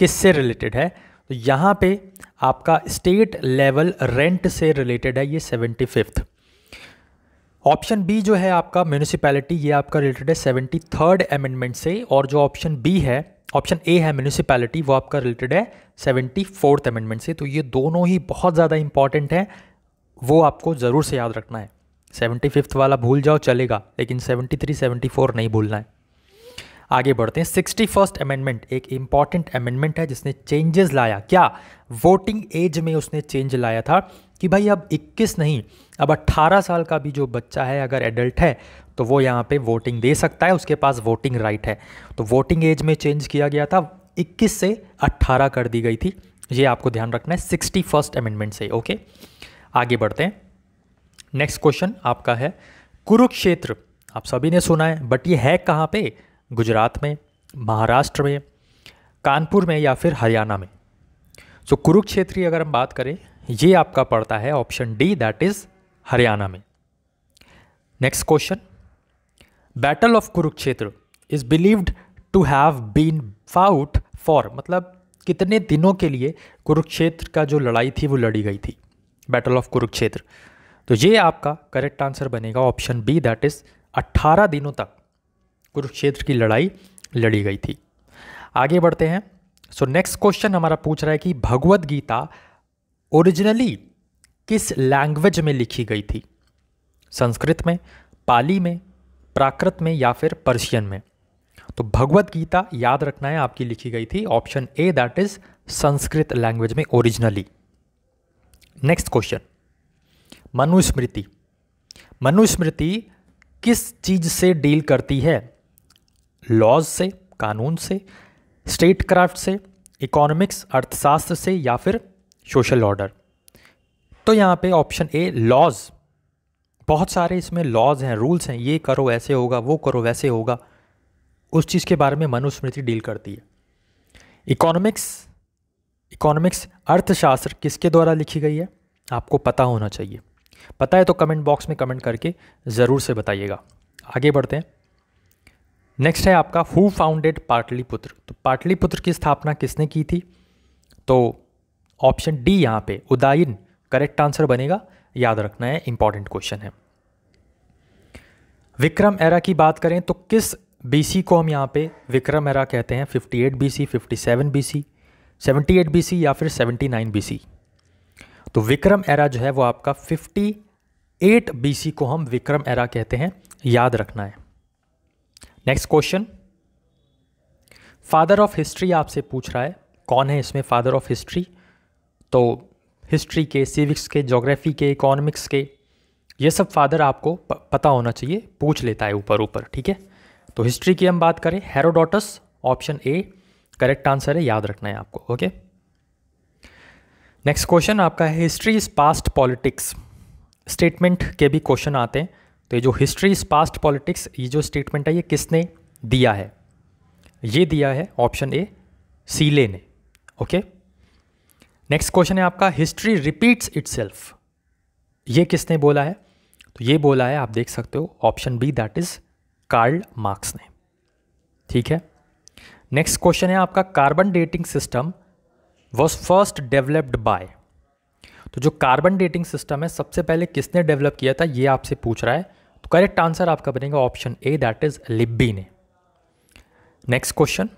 किससे रिलेटेड है? तो यहाँ पे आपका स्टेट लेवल रेंट से रिलेटेड है ये सेवेंटी फिफ्थ ऑप्शन बी जो है आपका म्यूनिसिपैलिटी ये आपका रिलेटेड है सेवेंटी थर्ड अमेंडमेंट से और जो ऑप्शन बी है ऑप्शन ए है म्यूनिसिपैलिटी वो आपका रिलेटेड है सेवेंटी फोर्थ अमेंडमेंट से. तो ये दोनों ही बहुत ज़्यादा इंपॉर्टेंट हैं, वो आपको ज़रूर से याद रखना है। सेवेंटी फिफ्थ वाला भूल जाओ, चलेगा, लेकिन सेवेंटी थ्री, सेवेंटी फोर नहीं भूलना है। आगे बढ़ते हैं। सिक्सटी फ़र्स्ट अमेंडमेंट एक इंपॉर्टेंट अमेंडमेंट है जिसने चेंजेस लाया। क्या वोटिंग एज में उसने चेंज लाया था? कि भाई अब 21 नहीं, अब 18 साल का भी जो बच्चा है, अगर एडल्ट है तो वो यहाँ पे वोटिंग दे सकता है, उसके पास वोटिंग राइट है। तो वोटिंग एज में चेंज किया गया था 21 से 18 कर दी गई थी। ये आपको ध्यान रखना है, सिक्सटी फ़र्स्ट अमेंडमेंट से ओके आगे बढ़ते हैं। नेक्स्ट क्वेश्चन आपका है कुरुक्षेत्र आप सभी ने सुना है बट ये है कहाँ पे? गुजरात में महाराष्ट्र में कानपुर में या फिर हरियाणा में? सो so, कुरुक्षेत्री अगर हम बात करें ये आपका पड़ता है option D that is Haryana में। Next question battle of Kurukshetra is believed to have been fought for मतलब कितने दिनों के लिए कुरुक्षेत्र का जो लड़ाई थी वो लड़ी गई थी। बैटल ऑफ़ कुरुक्षेत्र तो ये आपका करेक्ट आंसर बनेगा ऑप्शन बी दैट इज़ 18 दिनों तक कुरुक्षेत्र की लड़ाई लड़ी गई थी। आगे बढ़ते हैं। सो नेक्स्ट क्वेश्चन हमारा पूछ रहा है कि भगवत गीता ओरिजिनली किस लैंग्वेज में लिखी गई थी? संस्कृत में, पाली में, प्राकृत में या फिर पर्शियन में? तो भगवत गीता याद रखना है, आपकी लिखी गई थी। Option A that is Sanskrit language में originally next question Manusmriti. Manusmriti किस चीज़ से डील करती है? लॉज से, कानून से स्टेट क्राफ्ट से, इकोनॉमिक्स, अर्थशास्त्र से या फिर सोशल ऑर्डर? तो यहाँ पे ऑप्शन ए, लॉज। बहुत सारे इसमें लॉज हैं, रूल्स हैं, ये करो, ऐसे होगा, वो करो, वैसे होगा। उस चीज़ के बारे में मनुस्मृति डील करती है। इकोनॉमिक्स इकोनॉमिक्स अर्थशास्त्र किसके द्वारा लिखी गई है? आपको पता होना चाहिए। पता है तो कमेंट बॉक्स में कमेंट करके ज़रूर से बताइएगा। आगे बढ़ते हैं। नेक्स्ट है आपका हु फाउंडेड पाटलिपुत्र तो पाटलिपुत्र की स्थापना किसने की थी? तो ऑप्शन डी यहाँ पे, उदायन करेक्ट आंसर बनेगा। याद रखना है इंपॉर्टेंट क्वेश्चन है। विक्रम एरा की बात करें तो किस बीसी को हम यहाँ पे विक्रम एरा कहते हैं? 58 बीसी 57 बीसी 78 बीसी या फिर 79 बीसी तो विक्रम एरा जो है वो आपका 58 बीसी को हम विक्रम एरा कहते हैं, याद रखना है। Next question father of history आपसे पूछ रहा है, कौन है इसमें फादर ऑफ़ हिस्ट्री तो हिस्ट्री के सिविक्स के जोग्राफी के इकोनॉमिक्स के, ये सब फादर आपको पता होना चाहिए, पूछ लेता है ऊपर ऊपर, ठीक है? तो हिस्ट्री की हम बात करें Herodotus option A correct answer है, याद रखना है आपको ओके नेक्स्ट क्वेश्चन आपका है history is past politics statement के भी क्वेश्चन आते हैं। तो ये जो हिस्ट्री इज़ पास्ट पॉलिटिक्स ये जो स्टेटमेंट है, ये किसने दिया है? ये दिया है ऑप्शन ए सीले ने। ओके नेक्स्ट क्वेश्चन है आपका हिस्ट्री रिपीट्स इट्सेल्फ ये किसने बोला है? तो ये बोला है, आप देख सकते हो option B that is Karl Marx ने। ठीक है? नेक्स्ट क्वेश्चन है आपका carbon dating system was first developed by तो जो कार्बन डेटिंग सिस्टम है, सबसे पहले किसने डेवलप किया था, ये आपसे पूछ रहा है। तो करेक्ट आंसर आपका बनेगा option A that is Libby ने। नेक्स्ट क्वेश्चन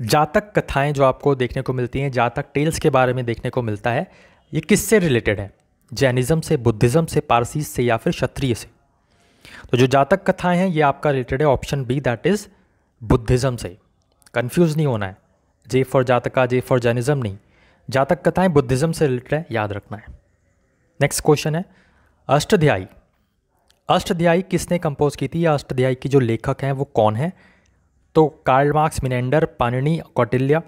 जातक कथाएँ जो आपको देखने को मिलती हैं, जातक टेल्स के बारे में देखने को मिलता है, ये किससे रिलेटेड है? जैनिज़्म से, बुद्धिज़्म से, पारसी से या फिर क्षत्रिय से? तो जो जातक कथाएँ हैं, ये आपका रिलेटेड है option B that is Buddhism से। कंफ्यूज नहीं होना है। जे फॉर जातका जे फॉर जैनिज़्म नहीं। जातक कथाएँ बुद्धिज़्म से रिलेटेड है, याद रखना है। नेक्स्ट क्वेश्चन है, अष्टध्यायी। अष्टध्यायी किसने कंपोज की थी? या अष्टध्यायी की जो लेखक हैं, वो कौन है? तो Karl Marx Menander Panini Kautilya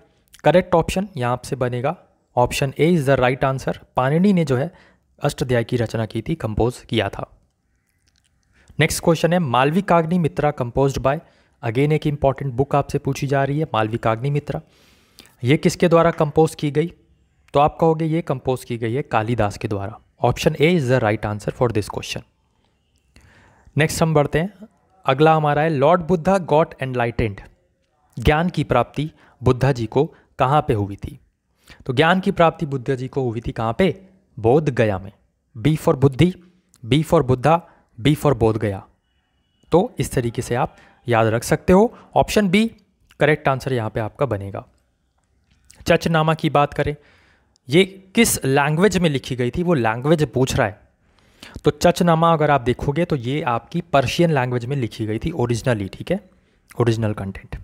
correct option यहाँ आपसे बनेगा। Option A is the right answer Panini ने जो है, अष्टध्याय की रचना की थी कंपोज किया था। नेक्स्ट क्वेश्चन है Malavikagnimitram compose by again एक इंपॉर्टेंट बुक आपसे पूछी जा रही है मालवी काग्नि मित्रा। ये किसके द्वारा कंपोज की गई? तो आप कहोगे ये कंपोज की गई है कालिदास के द्वारा। Option A is the right answer for this question next हम बढ़ते हैं। अगला हमारा है लॉर्ड बुद्धा गॉट एनलाइटेंड ज्ञान की प्राप्ति बुद्धा जी को कहाँ पे हुई थी? तो ज्ञान की प्राप्ति बुद्धा जी को हुई थी कहाँ पे? बोध गया में। बी फॉर बुद्धि B for Buddha B for Bodh Gaya. तो इस तरीके से आप याद रख सकते हो। ऑप्शन बी करेक्ट आंसर यहाँ पे आपका बनेगा। चचनामा की बात करें, ये किस लैंग्वेज में लिखी गई थी, वो लैंग्वेज पूछ रहा है। तो चचनामा अगर आप देखोगे तो ये आपकी पर्शियन लैंग्वेज में लिखी गई थी ओरिजिनली ठीक है? ओरिजिनल कंटेंट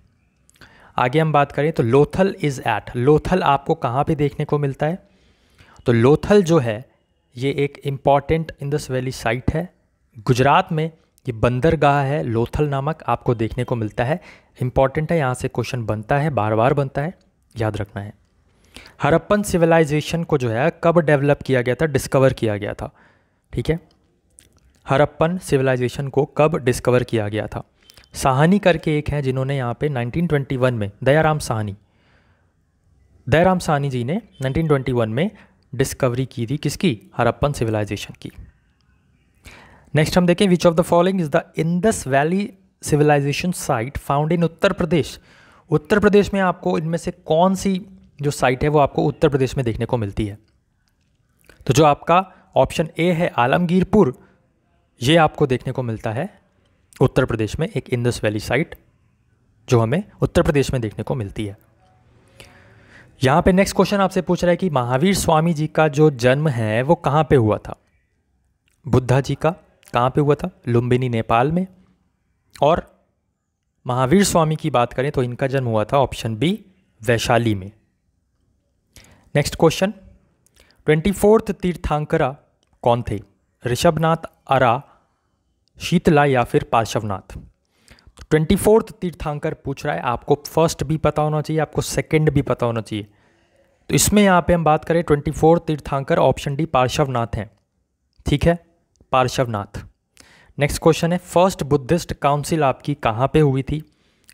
आगे हम बात करें तो लोथल इज़ एट लोथल आपको कहाँ पे देखने को मिलता है? तो लोथल जो है, ये एक इंपॉर्टेंट इंदस वैली साइट है। गुजरात में ये बंदरगाह है लोथल नामक आपको देखने को मिलता है। इंपॉर्टेंट है, यहाँ से क्वेश्चन बनता है बार बार बनता है। याद रखना है। हरप्पन सिविलाइजेशन को जो है, कब डेवलप किया गया था, डिस्कवर किया गया था, ठीक है? हरप्पन सिविलाइजेशन को कब डिस्कवर किया गया था? साहनी करके एक हैं जिन्होंने यहाँ पे 1921 में, दयाराम साहनी। दयाराम साहनी जी ने 1921 में डिस्कवरी की थी किसकी? हरप्पन सिविलाइजेशन की। नेक्स्ट हम देखें which of the following is the Indus Valley civilization site found in Uttar Pradesh Uttar Pradesh में आपको इनमें से कौन सी जो साइट है वो आपको उत्तर प्रदेश में देखने को मिलती है? तो जो आपका ऑप्शन ए है आलमगीरपुर, ये आपको देखने को मिलता है उत्तर प्रदेश में एक इंदस वैली साइट जो हमें उत्तर प्रदेश में देखने को मिलती है। यहाँ पे नेक्स्ट क्वेश्चन आपसे पूछ रहा है कि महावीर स्वामी जी का जो जन्म है वो कहाँ पे हुआ था? बुद्धा जी का कहाँ पे हुआ था? लुम्बिनी, नेपाल में। और महावीर स्वामी की बात करें तो इनका जन्म हुआ था ऑप्शन बी, वैशाली में। Next question twenty fourth Tirthankara कौन थे? ऋषभनाथ अरा शीतला या फिर पार्श्वनाथ? ट्वेंटी फोर्थ तीर्थांकर पूछ रहा है, आपको फ़र्स्ट भी पता होना चाहिए, आपको सेकंड भी पता होना चाहिए। तो इसमें यहाँ पे हम बात करें twenty fourth Tirthankar option D Parshvanath हैं। ठीक है? पार्श्वनाथ। नेक्स्ट क्वेश्चन है फ़र्स्ट बुद्धिस्ट काउंसिल आपकी कहाँ पे हुई थी?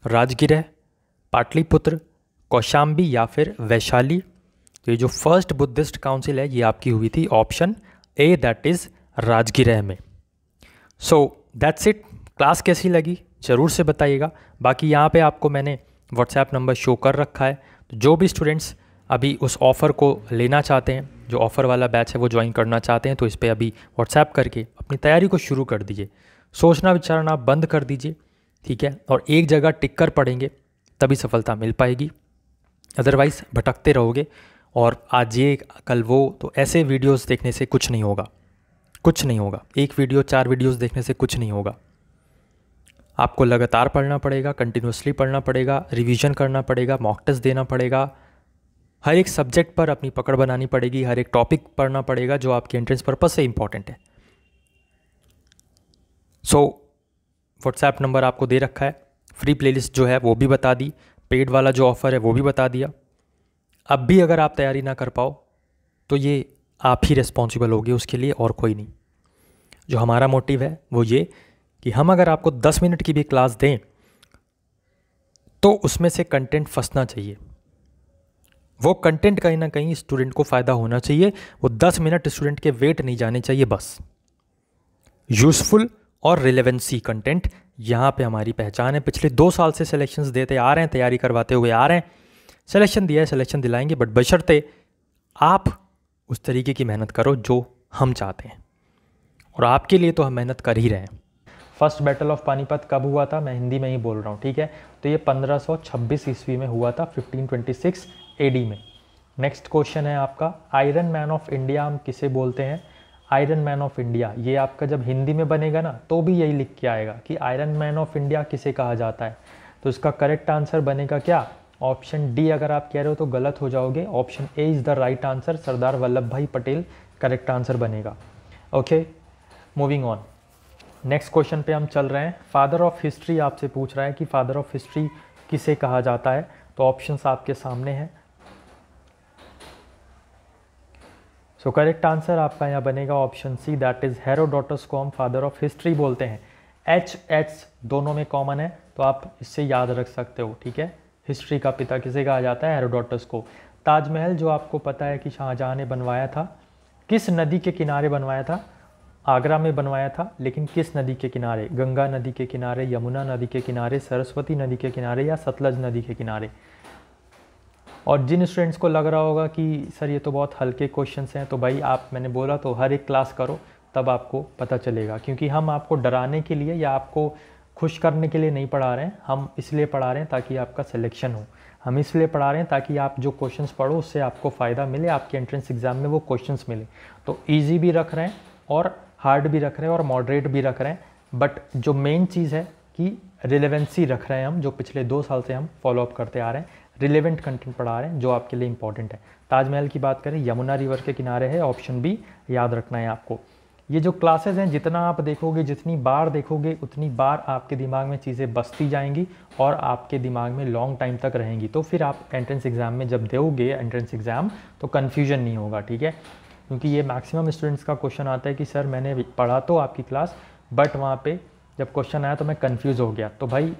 राजगिरह, पाटलिपुत्र, कौशाम्बी या फिर वैशाली? तो ये जो फ़र्स्ट बुद्धिस्ट काउंसिल है, ये आपकी हुई थी option A that is Rajgir में। सो दैट्स इट क्लास कैसी लगी? ज़रूर से बताइएगा। बाकी यहाँ पे आपको मैंने व्हाट्सएप नंबर शो कर रखा है। तो जो भी स्टूडेंट्स अभी उस ऑफ़र को लेना चाहते हैं जो ऑफ़र वाला बैच है वो ज्वाइन करना चाहते हैं तो इस पर अभी व्हाट्सएप करके अपनी तैयारी को शुरू कर दीजिए। सोचना विचारना बंद कर दीजिए, ठीक है? और एक जगह टिक कर पढ़ेंगे तभी सफलता मिल पाएगी। अदरवाइज़ भटकते रहोगे और आज ये, कल वो तो ऐसे वीडियोस देखने से कुछ नहीं होगा। कुछ नहीं होगा। एक वीडियो चार वीडियोस देखने से कुछ नहीं होगा। आपको लगातार पढ़ना पड़ेगा कंटिन्यूसली पढ़ना पड़ेगा रिवीजन करना पड़ेगा मॉक टेस्ट देना पड़ेगा हर एक सब्जेक्ट पर अपनी पकड़ बनानी पड़ेगी, हर एक टॉपिक पढ़ना पड़ेगा जो आपके एंट्रेंस पर्पज से इंपॉर्टेंट है। सो व्हाट्सएप नंबर आपको दे रखा है। फ्री प्लेलिस्ट जो है वो भी बता दी। पेड वाला जो ऑफ़र है वो भी बता दिया। अब भी अगर आप तैयारी ना कर पाओ तो ये आप ही रिस्पॉन्सिबल होगी, उसके लिए और कोई नहीं। जो हमारा मोटिव है, वो ये कि हम अगर आपको 10 मिनट की भी क्लास दें तो उसमें से कंटेंट फंसना चाहिए। वो कंटेंट कहीं ना कहीं स्टूडेंट को फ़ायदा होना चाहिए। वो 10 मिनट स्टूडेंट के वेट नहीं जाने चाहिए बस। यूज़फुल और रिलेवेंसी कंटेंट यहाँ पे हमारी पहचान है। पिछले दो साल से सिलेक्शंस देते आ रहे हैं, तैयारी करवाते हुए आ रहे हैं। सिलेक्शन दिया है सिलेक्शन दिलाएँगे बट बशर्ते आप उस तरीके की मेहनत करो जो हम चाहते हैं। और आपके लिए तो हम मेहनत कर ही रहे हैं। फ़र्स्ट बैटल ऑफ़ पानीपत कब हुआ था? मैं हिंदी में ही बोल रहा हूँ, ठीक है? तो ये 1526 ईस्वी में हुआ था 1526 एडी में। नेक्स्ट क्वेश्चन है आपका आयरन मैन ऑफ़ इंडिया हम किसे बोलते हैं? आयरन मैन ऑफ़ इंडिया ये आपका जब हिंदी में बनेगा ना तो भी यही लिख के आएगा कि आयरन मैन ऑफ़ इंडिया किसे कहा जाता है। तो इसका करेक्ट आंसर बनेगा क्या? ऑप्शन डी अगर आप कह रहे हो तो गलत हो जाओगे। Option A is the right answer Sardar Vallabh Bhai Patel correct answer बनेगा। Okay moving on next question पे हम चल रहे हैं। फादर ऑफ़ हिस्ट्री आपसे पूछ रहा है कि फादर ऑफ़ हिस्ट्री किसे कहा जाता है? तो ऑप्शंस आपके सामने हैं। सो करेक्ट आंसर आपका यहाँ बनेगा option C that is Herodotus को हम फादर ऑफ़ हिस्ट्री बोलते हैं। एच एच दोनों में कॉमन है तो आप इससे याद रख सकते हो, ठीक है? हिस्ट्री का पिता किसे कहा जाता है? हेरोडोटस को। ताजमहल जो आपको पता है कि शाहजहाँ ने बनवाया था, किस नदी के किनारे बनवाया था? आगरा में बनवाया था, लेकिन किस नदी के किनारे? गंगा नदी के किनारे, यमुना नदी के किनारे, सरस्वती नदी के किनारे या सतलज नदी के किनारे? और जिन स्टूडेंट्स को लग रहा होगा कि, सर, ये तो बहुत हल्के क्वेश्चन हैं। तो भाई, आप, मैंने बोला तो हर एक क्लास करो, तब आपको पता चलेगा। क्योंकि हम आपको डराने के लिए या आपको खुश करने के लिए नहीं पढ़ा रहे हैं। हम इसलिए पढ़ा रहे हैं ताकि आपका सिलेक्शन हो। हम इसलिए पढ़ा रहे हैं ताकि आप जो क्वेश्चंस पढ़ो, उससे आपको फ़ायदा मिले, आपके एंट्रेंस एग्ज़ाम में वो क्वेश्चंस मिले। तो इजी भी रख रहे हैं और हार्ड भी रख रहे हैं और मॉडरेट भी रख रहे हैं। बट जो मेन चीज़ है कि रिलेवेंसी रख रहे हैं हम, जो पिछले दो साल से हम फॉलोअप करते आ रहे हैं रिलेवेंट कंटेंट पढ़ा रहे हैं, जो आपके लिए इंपॉर्टेंट है। ताजमहल की बात करें, यमुना रिवर के किनारे है ऑप्शन बी याद रखना है आपको। ये जो क्लासेस हैं, जितना आप देखोगे, जितनी बार देखोगे, उतनी बार आपके दिमाग में चीज़ें बसती जाएँगी और आपके दिमाग में लॉन्ग टाइम तक रहेंगी। तो फिर आप एंट्रेंस एग्ज़ाम में जब दोगे एंट्रेंस एग्ज़ाम तो कन्फ्यूज़न नहीं होगा, ठीक है? क्योंकि ये मैक्सिमम स्टूडेंट्स का क्वेश्चन आता है कि, सर, मैंने पढ़ा तो आपकी क्लास बट वहाँ पे जब क्वेश्चन आया तो मैं कंफ्यूज हो गया। तो भाई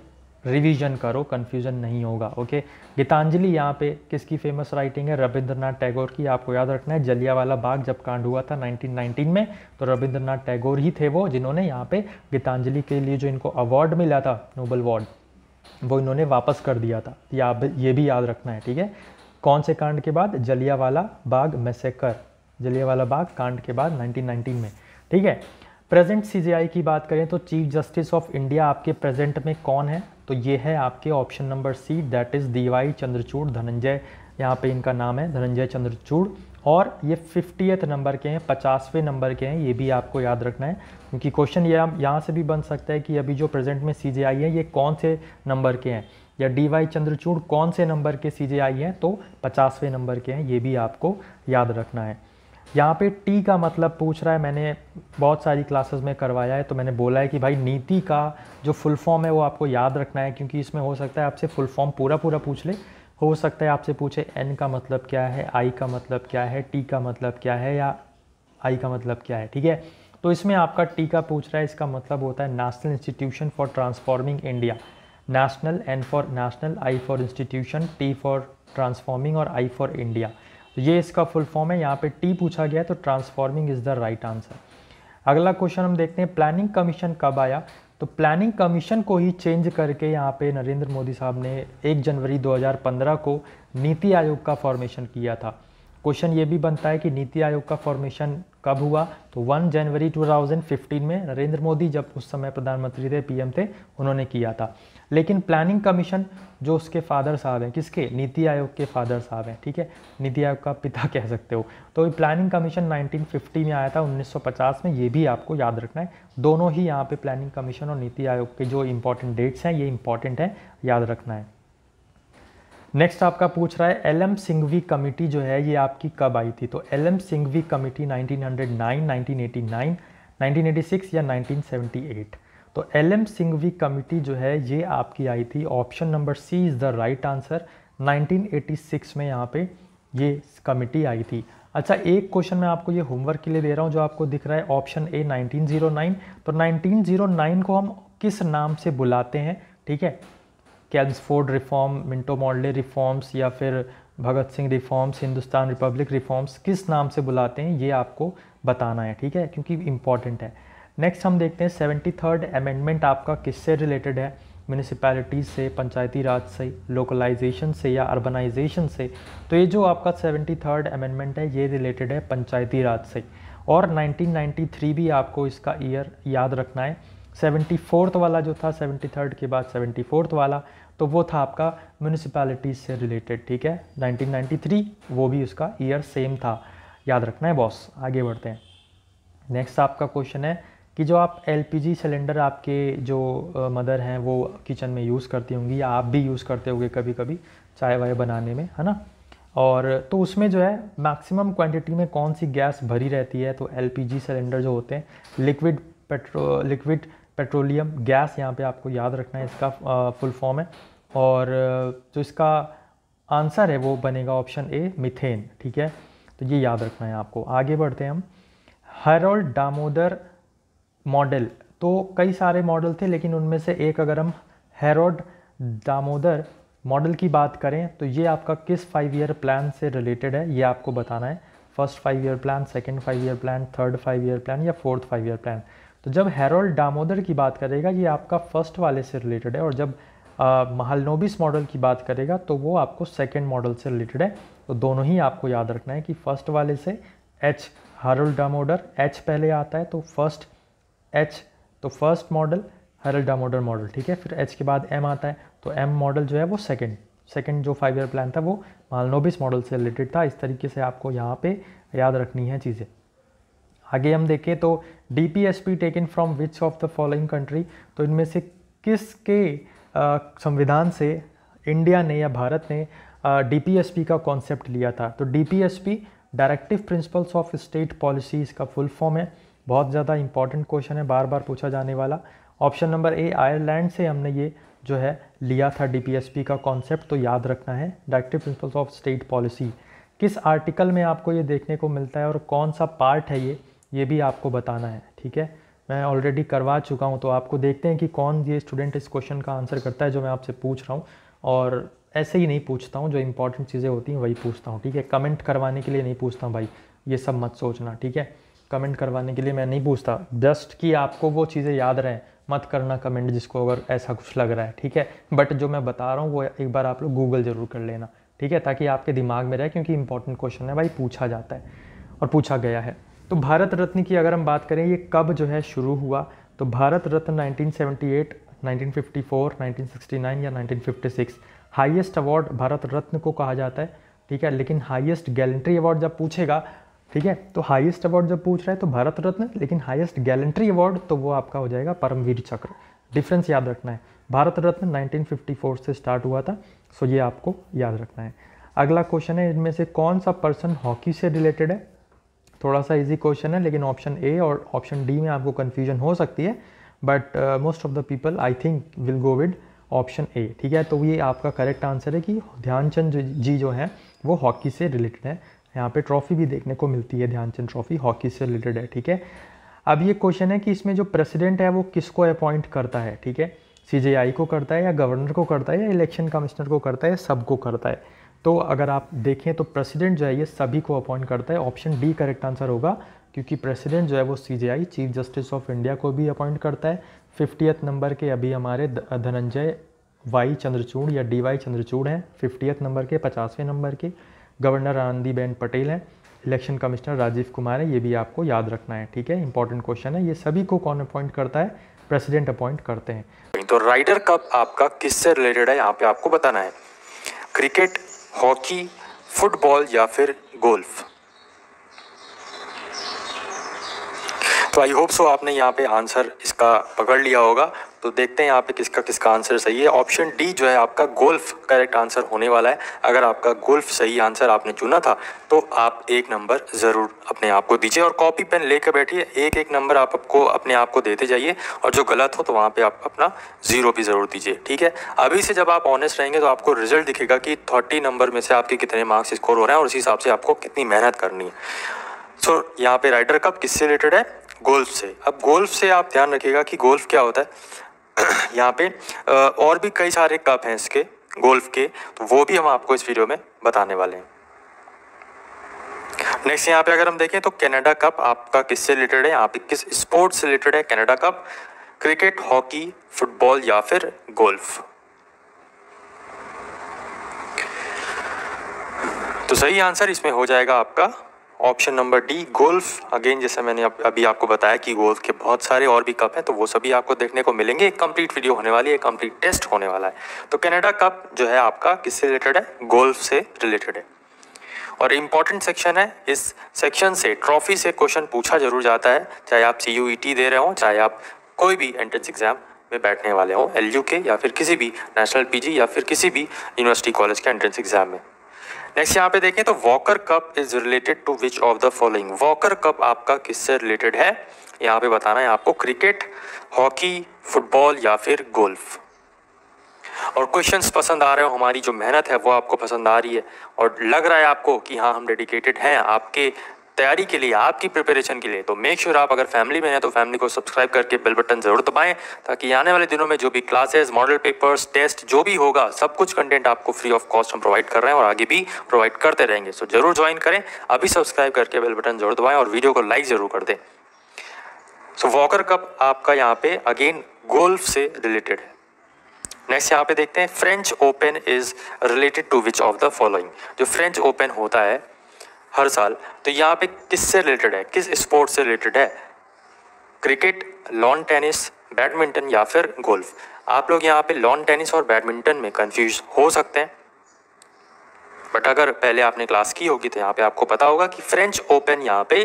रिवीजन करो कन्फ्यूज़न नहीं होगा ओके गीतांजलि यहाँ पे किसकी फ़ेमस राइटिंग है? रविंद्रनाथ टैगोर की। आपको याद रखना है, जलियावाला बाग जब कांड हुआ था 1919 में तो रविंद्रनाथ टैगोर ही थे वो, जिन्होंने यहाँ पे गीतांजलि के लिए जो इनको अवार्ड मिला था नोबल अवार्ड वो इन्होंने वापस कर दिया था। या ये भी याद रखना है, ठीक है? कौन से कांड के बाद? जलियावाला बाग मैसेकर जलियावाला बाग कांड के बाद 1919 में, ठीक है? प्रेजेंट सीजीआई की बात करें तो चीफ जस्टिस ऑफ़ इंडिया आपके प्रेजेंट में कौन है? तो ये है आपके option number C that is D Chandrachud Dhananjaya यहाँ पे इनका नाम है धनंजय चंद्रचूड़ और ये फिफ्टियथ नंबर के हैं, पचासवें नंबर के हैं, ये भी आपको याद रखना है, क्योंकि क्वेश्चन ये यहाँ से भी बन सकता है कि अभी जो प्रेजेंट में सी है, ये कौन से नंबर के हैं? या डी वाई चंद्रचूड़ कौन से नंबर के सी हैं? तो पचासवें नंबर के हैं, ये भी आपको याद रखना है। यहाँ पे टी का मतलब पूछ रहा है, मैंने बहुत सारी क्लासेस में करवाया है तो मैंने बोला है कि भाई नीति का जो फुल फॉर्म है वो आपको याद रखना है, क्योंकि इसमें हो सकता है आपसे फुल फॉर्म पूरा पूरा पूछ ले। हो सकता है आपसे पूछे एन का मतलब क्या है आई का मतलब क्या है टी का मतलब क्या है, या आई का मतलब क्या है, ठीक है? तो इसमें आपका टी का पूछ रहा है, इसका मतलब होता है national institution for transforming India national N for national I for institution T for transforming और आई फॉर इंडिया तो ये इसका फुल फॉर्म है। यहाँ पे टी पूछा गया तो transforming is the right answer अगला क्वेश्चन हम देखते हैं प्लानिंग कमीशन कब आया? तो प्लानिंग कमीशन को ही चेंज करके यहाँ पे नरेंद्र मोदी साहब ने 1 जनवरी 2015 को नीति आयोग का फॉर्मेशन किया था। क्वेश्चन ये भी बनता है कि नीति आयोग का फॉर्मेशन कब हुआ? तो 1 जनवरी 2015 में नरेंद्र मोदी जब उस समय प्रधानमंत्री थे पीएम थे, उन्होंने किया था। लेकिन प्लानिंग कमीशन जो उसके फादर साहब हैं किसके? नीति आयोग के फादर साहब हैं ठीक है? नीति आयोग का पिता कह सकते हो। तो ये प्लानिंग कमीशन 1950 में आया था 1950 में ये भी आपको याद रखना है। दोनों ही यहाँ पे प्लानिंग कमीशन और नीति आयोग के जो इंपॉर्टेंट डेट्स हैं ये इंपॉर्टेंट हैं याद रखना है। नेक्स्ट आपका पूछ रहा है एल एम सिंघवी कमेटी जो है ये आपकी कब आई थी? तो एल एम सिंघवी कमेटी 1909, 1989, 1986 या 1978 तो एल एम सिंघवी कमेटी जो है, ये आपकी आई थी। Option number C is the right answer 1986 में यहाँ पे ये कमेटी आई थी। अच्छा एक क्वेश्चन मैं आपको ये होमवर्क के लिए दे रहा हूँ जो आपको दिख रहा है। ऑप्शन ए 1909 तो 1909 को हम किस नाम से बुलाते हैं? ठीक है? Chelmsford reform Minto Morley reforms या फिर Bhagat Singh reforms Hindustan republic reforms किस नाम से बुलाते हैं? ये आपको बताना है, ठीक है? क्योंकि इंपॉर्टेंट है। नेक्स्ट हम देखते हैं सेवेंटी थर्ड अमेंडमेंट आपका किससे रिलेटेड है? म्यूनिसपैलिटीज़ से, पंचायती राज से लोकलाइजेशन से या अर्बनाइजेशन से? तो ये जो आपका सेवेंटी थर्ड अमेंडमेंट है, ये रिलेटेड है पंचायती राज से। और 1993 भी आपको इसका ईयर याद रखना है। सेवेंटी फोर्थ वाला जो था सेवेंटी थर्ड के बाद सेवेंटी फोर्थ वाला तो वो था आपका म्यूनिसपैलिटीज़ से रिलेटेड ठीक है? 1993 वो भी उसका ईयर सेम था। याद रखना है बॉस आगे बढ़ते हैं। नेक्स्ट आपका क्वेश्चन है कि जो आप एलपीजी सिलेंडर आपके जो मदर हैं, वो किचन में यूज़ करती होंगी या आप भी यूज़ करते होंगे कभी कभी चाय वाय बनाने में, है ना? और तो उसमें जो है मैक्सिमम क्वांटिटी में कौन सी गैस भरी रहती है? तो एलपीजी सिलेंडर जो होते हैं liquid petro liquid petroleum gas यहाँ पे आपको याद रखना है, इसका फुल फॉर्म है। और जो इसका आंसर है वो बनेगा ऑप्शन ए मिथेन ठीक है? तो ये याद रखना है आपको। आगे बढ़ते हैं हम। हेरोल्ड दामोदर मॉडल। तो कई सारे मॉडल थे, लेकिन उनमें से एक अगर हम हेरोड दामोदर मॉडल की बात करें तो ये आपका किस फाइव ईयर प्लान से रिलेटेड है, ये आपको बताना है। First five year plan second five year plan third five year plan या फोर्थ फाइव ईयर प्लान तो जब हेरोल्ड दामोदर की बात करेगा, ये आपका फ़र्स्ट वाले से रिलेटेड है, और जब महलनोबिस मॉडल की बात करेगा तो वो आपको सेकेंड मॉडल से रिलेटेड है। तो दोनों ही आपको याद रखना है कि फ़र्स्ट वाले से एच हेरोल्ड दामोदर एच पहले आता है तो फ़र्स्ट एच तो फ़र्स्ट मॉडल हेरोल्ड दामोदर मॉडल ठीक है? फिर एच के बाद एम आता है तो एम मॉडल जो है वो सेकेंड सेकेंड जो फाइव ईयर प्लान था वो मालनोबिस मॉडल से रिलेटेड था। इस तरीके से आपको यहाँ पे याद रखनी है चीज़ें। आगे हम देखें तो D P S P taken from which of the following country तो इनमें से किसके संविधान से इंडिया ने या भारत ने डी पी एस पी का कॉन्सेप्ट लिया था? तो D P S P directive principles of state policy इसका फुल फॉर्म है। बहुत ज़्यादा इंपॉर्टेंट क्वेश्चन है बार बार पूछा जाने वाला। ऑप्शन नंबर ए आयरलैंड से हमने ये जो है लिया था डीपीएसपी का कॉन्सेप्ट तो याद रखना है। Directive principles of state policy किस आर्टिकल में आपको ये देखने को मिलता है और कौन सा पार्ट है ये ये भी आपको बताना है, ठीक है? मैं ऑलरेडी करवा चुका हूँ तो आपको देखते हैं कि कौन ये स्टूडेंट इस क्वेश्चन का आंसर करता है जो मैं आपसे पूछ रहा हूँ। और ऐसे ही नहीं पूछता हूँ, जो इंपॉर्टेंट चीज़ें होती हैं वही पूछता हूँ, ठीक है? कमेंट करवाने के लिए नहीं पूछता हूँ भाई, ये सब मत सोचना, ठीक है? कमेंट करवाने के लिए मैं नहीं पूछता। जस्ट कि आपको वो चीज़ें याद रहें। मत करना कमेंट जिसको अगर ऐसा कुछ लग रहा है ठीक है? बट जो मैं बता रहा हूँ वो एक बार आप लोग गूगल ज़रूर कर लेना ठीक है? ताकि आपके दिमाग में रहे क्योंकि इंपॉर्टेंट क्वेश्चन है भाई पूछा जाता है और पूछा गया है। तो भारत रत्न की अगर हम बात करें ये कब जो है शुरू हुआ? तो भारत रत्न 1978, 1954, 1969 या 1956 हाईएस्ट अवार्ड भारत रत्न को कहा जाता है ठीक है? लेकिन हाईएस्ट गैलेंट्री अवार्ड जब पूछेगा ठीक है? तो हाईएस्ट अवार्ड जब पूछ रहा है तो भारत रत्न, लेकिन हाईएस्ट गैलेंट्री अवार्ड तो वो आपका हो जाएगा परमवीर चक्र। डिफरेंस याद रखना है। भारत रत्न 1954 से स्टार्ट हुआ था सो ये आपको याद रखना है। अगला क्वेश्चन है, इनमें से कौन सा पर्सन हॉकी से रिलेटेड है? थोड़ा सा इजी क्वेश्चन है, लेकिन ऑप्शन ए और ऑप्शन डी में आपको कन्फ्यूज़न हो सकती है but most of the people I think will go with option A ठीक है? तो ये आपका करेक्ट आंसर है कि ध्यानचंद जी जो हैं, वो हॉकी से रिलेटेड है। यहाँ पे ट्रॉफी भी देखने को मिलती है, ध्यानचंद ट्रॉफी, हॉकी से रिलेटेड है, ठीक है? अब ये क्वेश्चन है कि इसमें जो प्रेसिडेंट है वो किसको अपॉइंट करता है, ठीक है? सी को करता है या गवर्नर को करता है या इलेक्शन कमिश्नर को करता है सबको करता है? तो अगर आप देखें तो प्रेसिडेंट जो है ये सभी को अपॉइंट करता है। ऑप्शन डी करेक्ट आंसर होगा, क्योंकि प्रेसिडेंट जो है वो सी चीफ जस्टिस ऑफ़ इंडिया को भी अपॉइंट करता है। फिफ्टियथ नंबर के अभी हमारे धनंजय वाई चंद्रचूड़ या डी वाई चंद्रचूड़ हैं फिफ्टियथ नंबर के, पचासवें नंबर के। गवर्नर आनंदीबेन पटेल हैं, इलेक्शन कमिश्नर राजीव कुमार है, ये भी आपको याद रखना है, ठीक है? इंपॉर्टेंट क्वेश्चन है, ये सभी को कौन अपॉइंट करता है? प्रेसिडेंट अपॉइंट करते हैं। तो राइडर कप आपका किससे रिलेटेड है, यहाँ पे आपको बताना है। क्रिकेट हॉकी फुटबॉल या फिर गोल्फ तो आई होप सो आपने यहाँ पे आंसर इसका पकड़ लिया होगा। तो देखते हैं यहाँ पे किसका किसका आंसर सही है। ऑप्शन डी जो है आपका गोल्फ करेक्ट आंसर होने वाला है। अगर आपका गोल्फ सही आंसर आपने चुना था तो आप एक नंबर ज़रूर अपने आप को दीजिए और कॉपी पेन लेकर बैठिए। एक एक नंबर आप आपको अपने आप को देते जाइए और जो गलत हो तो वहाँ पर आप अपना ज़ीरो भी ज़रूर दीजिए ठीक है? अभी से जब आप ऑनेस्ट रहेंगे तो आपको रिज़ल्ट दिखेगा कि थर्टी नंबर में से आपके कितने मार्क्स स्कोर हो रहे हैं और उस हिसाब से आपको कितनी मेहनत करनी है। सो so, यहाँ पे राइडर कप किससे रिलेटेड है? गोल्फ से। अब गोल्फ से आप ध्यान रखिएगा कि गोल्फ क्या होता है? यहाँ पे और भी कई सारे कप हैं इसके, गोल्फ के तो वो भी हम आपको इस वीडियो में बताने वाले हैं। नेक्स्ट यहाँ पे अगर हम देखें तो कनाडा कप आपका किससे रिलेटेड है? यहाँ पे किस स्पोर्ट्स से रिलेटेड है Canada cup cricket hockey football या फिर गोल्फ तो सही आंसर इसमें हो जाएगा आपका option number D, golf. Again, जैसे मैंने अभी आपको बताया कि गोल्फ के बहुत सारे और भी कप हैं तो वो सभी आपको देखने को मिलेंगे। एक कंप्लीट वीडियो होने वाली है कंप्लीट टेस्ट होने वाला है। तो कनाडा कप जो है आपका, किससे रिलेटेड है? गोल्फ से रिलेटेड है। और इंपॉर्टेंट सेक्शन है, इस सेक्शन से ट्रॉफी से क्वेश्चन पूछा ज़रूर जाता है। चाहे आप सी e दे रहे हो, चाहे आप कोई भी एंट्रेंस एग्ज़ाम में बैठने वाले हों एल यू के या फिर किसी भी नेशनल पीजी या फिर किसी भी यूनिवर्सिटी कॉलेज के एंट्रेंस एग्ज़ाम में। नेक्स्ट यहाँ पे देखें तो Walker cup is related to which of the following Walker cup आपका किससे रिलेटेड है? यहाँ पे बताना है आपको क्रिकेट हॉकी फुटबॉल या फिर गोल्फ और क्वेश्चंस पसंद आ रहे हो, हमारी जो मेहनत है वो आपको पसंद आ रही है और लग रहा है आपको कि हाँ हम डेडिकेटेड हैं, आपके तैयारी के लिए, आपकी प्रिपरेशन के लिए। तो मेक श्योर sure आप अगर फैमिली में हैं तो फैमिली को सब्सक्राइब करके बेल बटन ज़रूर दबाएँ, ताकि आने वाले दिनों में जो भी क्लासेस मॉडल पेपर्स टेस्ट जो भी होगा, सब कुछ कंटेंट आपको फ्री ऑफ़ कॉस्ट हम प्रोवाइड कर रहे हैं और आगे भी प्रोवाइड करते रहेंगे। सो ज़रूर ज्वाइन करें, अभी सब्सक्राइब करके बेल बटन ज़रूर दबाएँ और वीडियो को लाइक ज़रूर कर दें। सो वॉकर कप आपका यहाँ पे अगेन गोल्फ से रिलेटेड है। नेक्स्ट यहाँ पे देखते हैं French Open is related to which of the following जो फ्रेंच ओपन होता है हर साल। तो यहाँ पे किससे रिलेटेड है? किस स्पोर्ट से रिलेटेड है? क्रिकेट लॉन टेनिस बैडमिंटन या फिर गोल्फ आप लोग यहाँ पे लॉन टेनिस और बैडमिंटन में कंफ्यूज हो सकते हैं। बट अगर पहले आपने क्लास की होगी तो यहाँ पे आपको पता होगा कि फ्रेंच ओपन यहाँ पे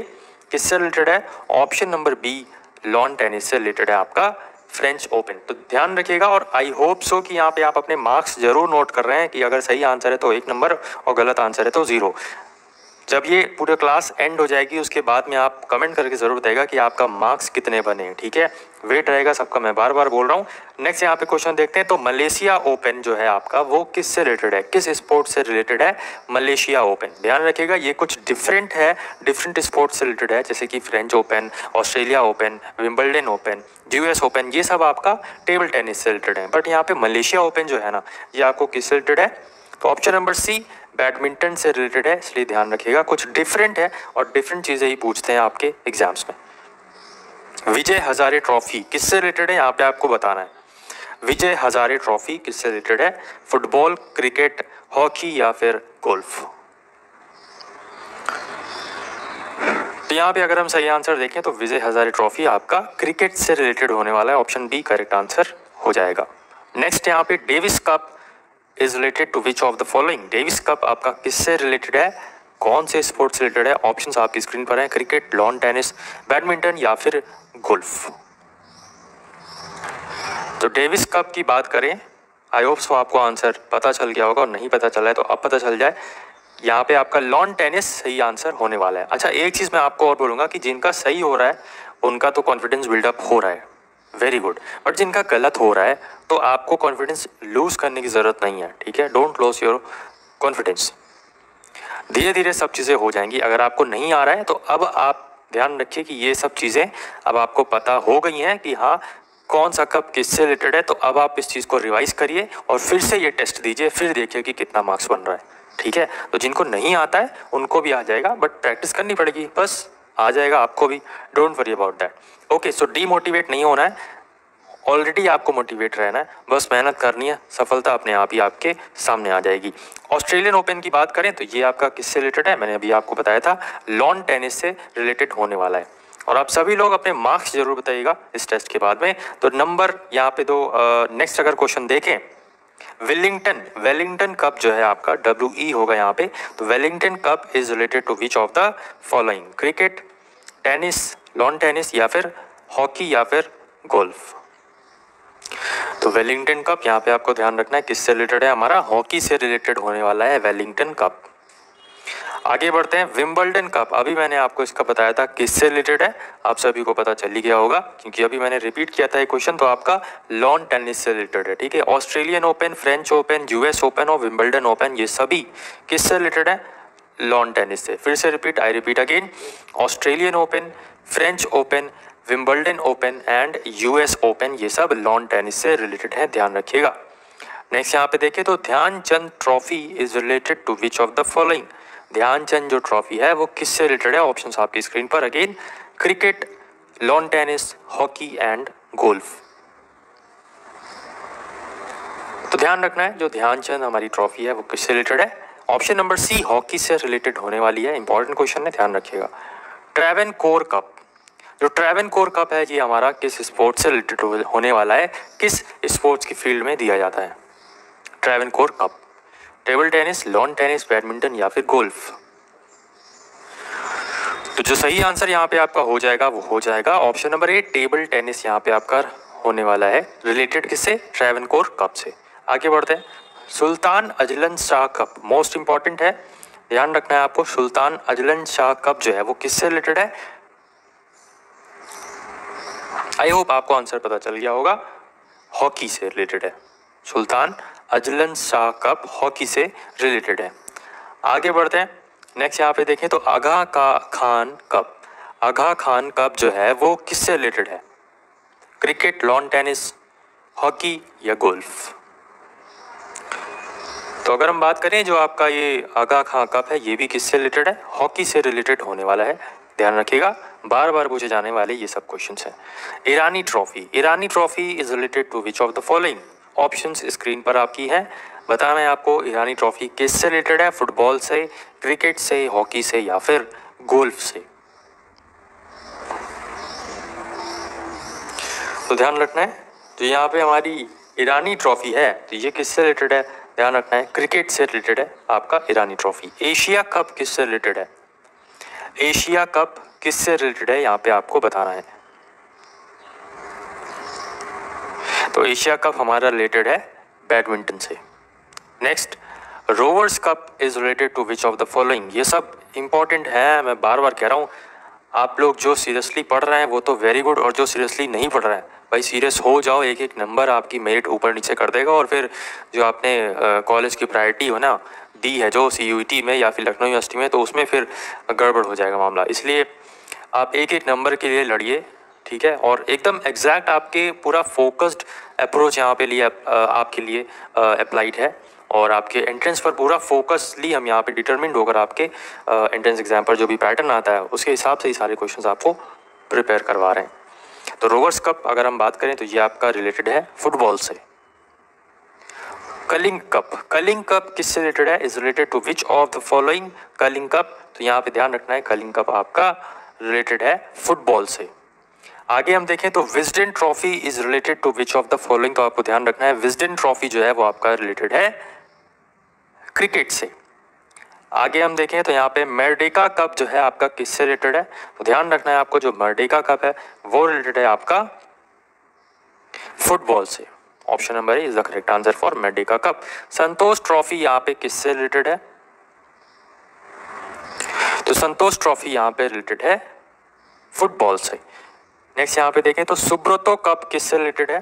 किससे रिलेटेड है? Option number B lawn tennis से रिलेटेड है आपका फ्रेंच ओपन तो ध्यान रखिएगा और आई होप सो कि यहाँ पे आप अपने मार्क्स ज़रूर नोट कर रहे हैं कि अगर सही आंसर है तो एक नंबर और गलत आंसर है तो ज़ीरो जब ये पूरे क्लास एंड हो जाएगी, उसके बाद में आप कमेंट करके ज़रूर बताएगा कि आपका मार्क्स कितने बने, ठीक है? वेट रहेगा सबका, मैं बार बार बोल रहा हूँ। नेक्स्ट यहाँ पे क्वेश्चन देखते हैं तो मलेशिया ओपन जो है आपका, वो किस से रिलेटेड है? किस स्पोर्ट से रिलेटेड है? मलेशिया ओपन ध्यान रखिएगा, ये कुछ डिफरेंट है डिफरेंट स्पोर्ट से रिलेटेड है, जैसे कि French Open Australia Open Wimbledon Open US Open ये सब आपका टेबल टेनिस से रिलेटेड है। बट यहाँ पे मलेशिया ओपन जो है ना, ये आपको किस रिलेटेड है? तो ऑप्शन नंबर सी बैडमिंटन से रिलेटेड है, इसलिए ध्यान रखिएगा। कुछ डिफरेंट है और डिफरेंट चीज़ें ही पूछते हैं आपके एग्ज़ाम्स में। विजय हजारे ट्रॉफी किससे रिलेटेड है, यहाँ पे आपको बताना है। विजय हजारे ट्रॉफी किससे रिलेटेड है, फुटबॉल, क्रिकेट, हॉकी या फिर गोल्फ? तो यहाँ पे अगर हम सही आंसर देखें तो विजय हजारे ट्रॉफी आपका क्रिकेट से रिलेटेड होने वाला है। ऑप्शन बी करेक्ट आंसर हो जाएगा। नेक्स्ट यहाँ पे Davis cup is related to which of the following Davis cup आपका किससे रिलेटेड है? कौन से स्पोर्ट से रिलेटेड है? ऑप्शन आपकी स्क्रीन पर है क्रिकेट लॉन टेनिस बैडमिंटन या फिर गोल्फ तो डेविस कप की बात करें आई होप सो आपको आंसर पता चल गया होगा और नहीं पता चला है तो अब पता चल जाए, यहाँ पे आपका लॉन टेनिस सही आंसर होने वाला है। अच्छा एक चीज़ मैं आपको और बोलूँगा कि जिनका सही हो रहा है, उनका तो कॉन्फिडेंस बिल्डअप हो रहा है। वेरी गुड बट जिनका गलत हो रहा है तो आपको कॉन्फिडेंस लूज करने की ज़रूरत नहीं है, ठीक है? डोंट लॉस योर कॉन्फिडेंस धीरे धीरे सब चीज़ें हो जाएँगी। अगर आपको नहीं आ रहा है तो अब आप ध्यान रखिए कि ये सब चीज़ें अब आपको पता हो गई हैं कि हाँ कौन सा कब किससे रिलेटेड है तो अब आप इस चीज़ को रिवाइज करिए और फिर से ये टेस्ट दीजिए, फिर देखिए कि कितना मार्क्स बन रहा है, ठीक है? तो जिनको नहीं आता है, उनको भी आ जाएगा बट प्रैक्टिस करनी पड़ेगी, बस। आ जाएगा आपको भी। Don't worry about that okay so demotivate नहीं होना है। ऑलरेडी आपको मोटिवेट रहना है। बस मेहनत करनी है। सफलता अपने आप ही आपके सामने आ जाएगी। ऑस्ट्रेलियन ओपन की बात करें तो ये आपका किससे रिलेटेड है? मैंने अभी आपको बताया था लॉन टेनिस से रिलेटेड होने वाला है। और आप सभी लोग अपने मार्क्स ज़रूर बताइएगा इस टेस्ट के बाद में। तो नंबर यहाँ पे दो नेक्स्ट अगर क्वेश्चन देखें वेलिंगटन वेलिंगटन कप जो है आपका डब्ल्यू ई e होगा यहाँ पे। तो Wellington cup is related to which of the following cricket tennis lawn tennis या फिर हॉकी या फिर गोल्फ तो वेलिंगटन कप यहाँ पे आपको ध्यान रखना है, किससे रिलेटेड है? हमारा हॉकी से रिलेटेड होने वाला है वेलिंगटन कप। आगे बढ़ते हैं विम्बल्डन कप अभी मैंने आपको इसका बताया था किससे रिलेटेड है। आप सभी को पता चल ही गया होगा, क्योंकि अभी मैंने रिपीट किया था ये क्वेश्चन तो आपका लॉन टेनिस से रिलेटेड है, ठीक है? Australian Open French Open US Open और विम्बल्डन ओपन ये सभी किससे रिलेटेड है? लॉन टेनिस से। फिर से repeat I repeat again Australian Open French Open Wimbledon Open and US Open ये सब लॉन टेनिस से रिलेटेड है, ध्यान रखिएगा। नेक्स्ट यहाँ पे देखें तो Dhyan Chand trophy is related to which of the following Dhyan Chand जो ट्रॉफी है, वो किससे रिलेटेड है? ऑप्शन आपकी स्क्रीन पर। Again cricket lawn tennis hockey and golf तो ध्यान रखना है, जो ध्यानचंद हमारी ट्रॉफी है, वो किससे रिलेटेड है? ऑप्शन नंबर सी हॉकी से रिलेटेड होने वाली है। इंपॉर्टेंट क्वेश्चन है, ध्यान रखिएगा। ट्रेवन कोर कप जो ट्रेवन कोर कप है, ये हमारा किस स्पोर्ट्स से रिलेटेड होने वाला है? किस स्पोर्ट्स की फ़ील्ड में दिया जाता है? Travancore cup table tennis lawn tennis badminton या फिर गोल्फ तो जो सही आंसर यहाँ पे आपका हो जाएगा, वो हो जाएगा. Option number A table tennis यहाँ पे आपका होने वाला है. रिलेटेड किससे? ट्रेवन कोर कप से. आगे बढ़ते हैं. Sultan Azlan Shah cup most important है. ध्यान रखना है आपको, सुल्तान अजलन शाह कप जो है, वो किससे रिलेटेड है? आई होप आपको आंसर पता चल गया होगा. हॉकी से रिलेटेड है. Sultan Azlan Shah cup hockey से रिलेटेड है। आगे बढ़ते हैं। नेक्स्ट यहाँ पे देखें तो आगा का खान कप। आगा खान कप जो है वो किससे रिलेटेड है? क्रिकेट, लॉन टेनिस, हॉकी या गोल्फ? तो अगर हम बात करें जो आपका ये आगा खां कप है, ये भी किससे रिलेटेड है? हॉकी से रिलेटेड होने वाला है। ध्यान रखिएगा बार बार पूछे जाने वाले ये सब क्वेश्चन हैं। Irani trophy. Irani trophy is related to which of the following option screen पर आपकी है। बताना है आपको, ईरानी ट्रॉफी किससे रिलेटेड है? फुटबॉल से क्रिकेट से हॉकी से या फिर गोल्फ से? तो ध्यान रखना है जो यहाँ पे हमारी ईरानी ट्रॉफी है तो ये किससे रिलेटेड है? ध्यान रखना है क्रिकेट से रिलेटेड है, आपका ईरानी ट्रॉफी। एशिया कप किससे रिलेटेड है? एशिया कप किससे रिलेटेड है? यहाँ पे आपको बताना है। तो एशिया कप हमारा रिलेटेड है बैडमिंटन से। Next Rovers cup is related to which of the following ये सब इंपॉर्टेंट है, मैं बार बार कह रहा हूँ। आप लोग जो सीरियसली पढ़ रहे हैं, वो तो वेरी गुड और जो सीरियसली नहीं पढ़ रहे हैं। भाई सीरियस हो जाओ एक एक नंबर आपकी मेरिट ऊपर नीचे कर देगा और फिर जो आपने कॉलेज की प्रायोरिटी हो ना, दी है, जो सी यू टी में या फिर लखनऊ यूनिवर्सिटी में तो उसमें फिर गड़बड़ हो जाएगा मामला। इसलिए आप एक एक नंबर के लिए लड़िए, ठीक है? और एकदम एग्जैक्ट आपके पूरा फोकस्ड अप्रोच यहाँ पे लिए आपके लिए अप्लाइड है। और आपके एंट्रेंस पर पूरा फोकसली हम यहाँ पे डिटर्मिंड होकर आपके एंट्रेंस एग्ज़ाम पर जो भी पैटर्न आता है, उसके हिसाब से ही सारे क्वेश्चंस आपको प्रिपेयर करवा रहे हैं। तो रोवर्स कप अगर हम बात करें तो ये आपका रिलेटेड है फुटबॉल से। कलिंग कप कलिंग कप किससे रिलेटेड है? Is related to which of the following Kalinga cup तो यहाँ पे ध्यान रखना है कलिंग कप आपका रिलेटेड है फुटबॉल से। आगे हम देखें तो Wisden trophy is related to which of the following तो आपको ध्यान रखना है विजडन ट्रॉफी जो है वो आपका रिलेटेड है क्रिकेट से। आगे हम देखें तो यहाँ पे मर्डेका कप जो है आपका किससे रिलेटेड है? तो ध्यान रखना है आपको जो मर्डेका कप है, वो रिलेटेड है आपका फुटबॉल से। Option number is the correct answer for Merdeka cup Santosh trophy यहाँ पे किससे रिलेटेड है? तो संतोष ट्रॉफी यहाँ पे रिलेटेड है फुटबॉल से। नेक्स्ट यहाँ पे देखें तो सुब्रतो कप किससे रिलेटेड है?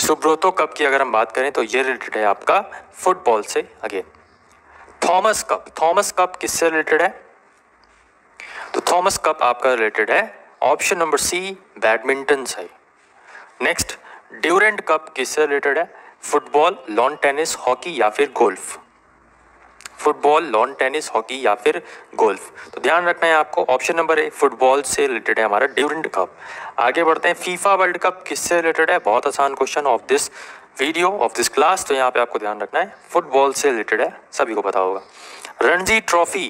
सुब्रोतो कप की अगर हम बात करें तो ये रिलेटेड है आपका फुटबॉल से again Thomas cup Thomas cup किससे रिलेटेड है? तो थॉमस कप आपका रिलेटेड है ऑप्शन नंबर सी बैडमिंटन से. नेक्स्ट ड्यूरेंट कप किससे रिलेटेड है? फुटबॉल लॉन टेनिस हॉकी या फिर golf football, lawn tennis, hockey या फिर गोल्फ। तो ध्यान रखना है आपको, ऑप्शन नंबर ए, फुटबॉल से रिलेटेड है हमारा ड्यूरेंट कप। आगे बढ़ते हैं, फीफा वर्ल्ड कप किससे रिलेटेड है? बहुत आसान question of this video of this class तो यहाँ पे आपको ध्यान रखना है, फुटबॉल से रिलेटेड है, सभी को पता होगा। Ranji trophy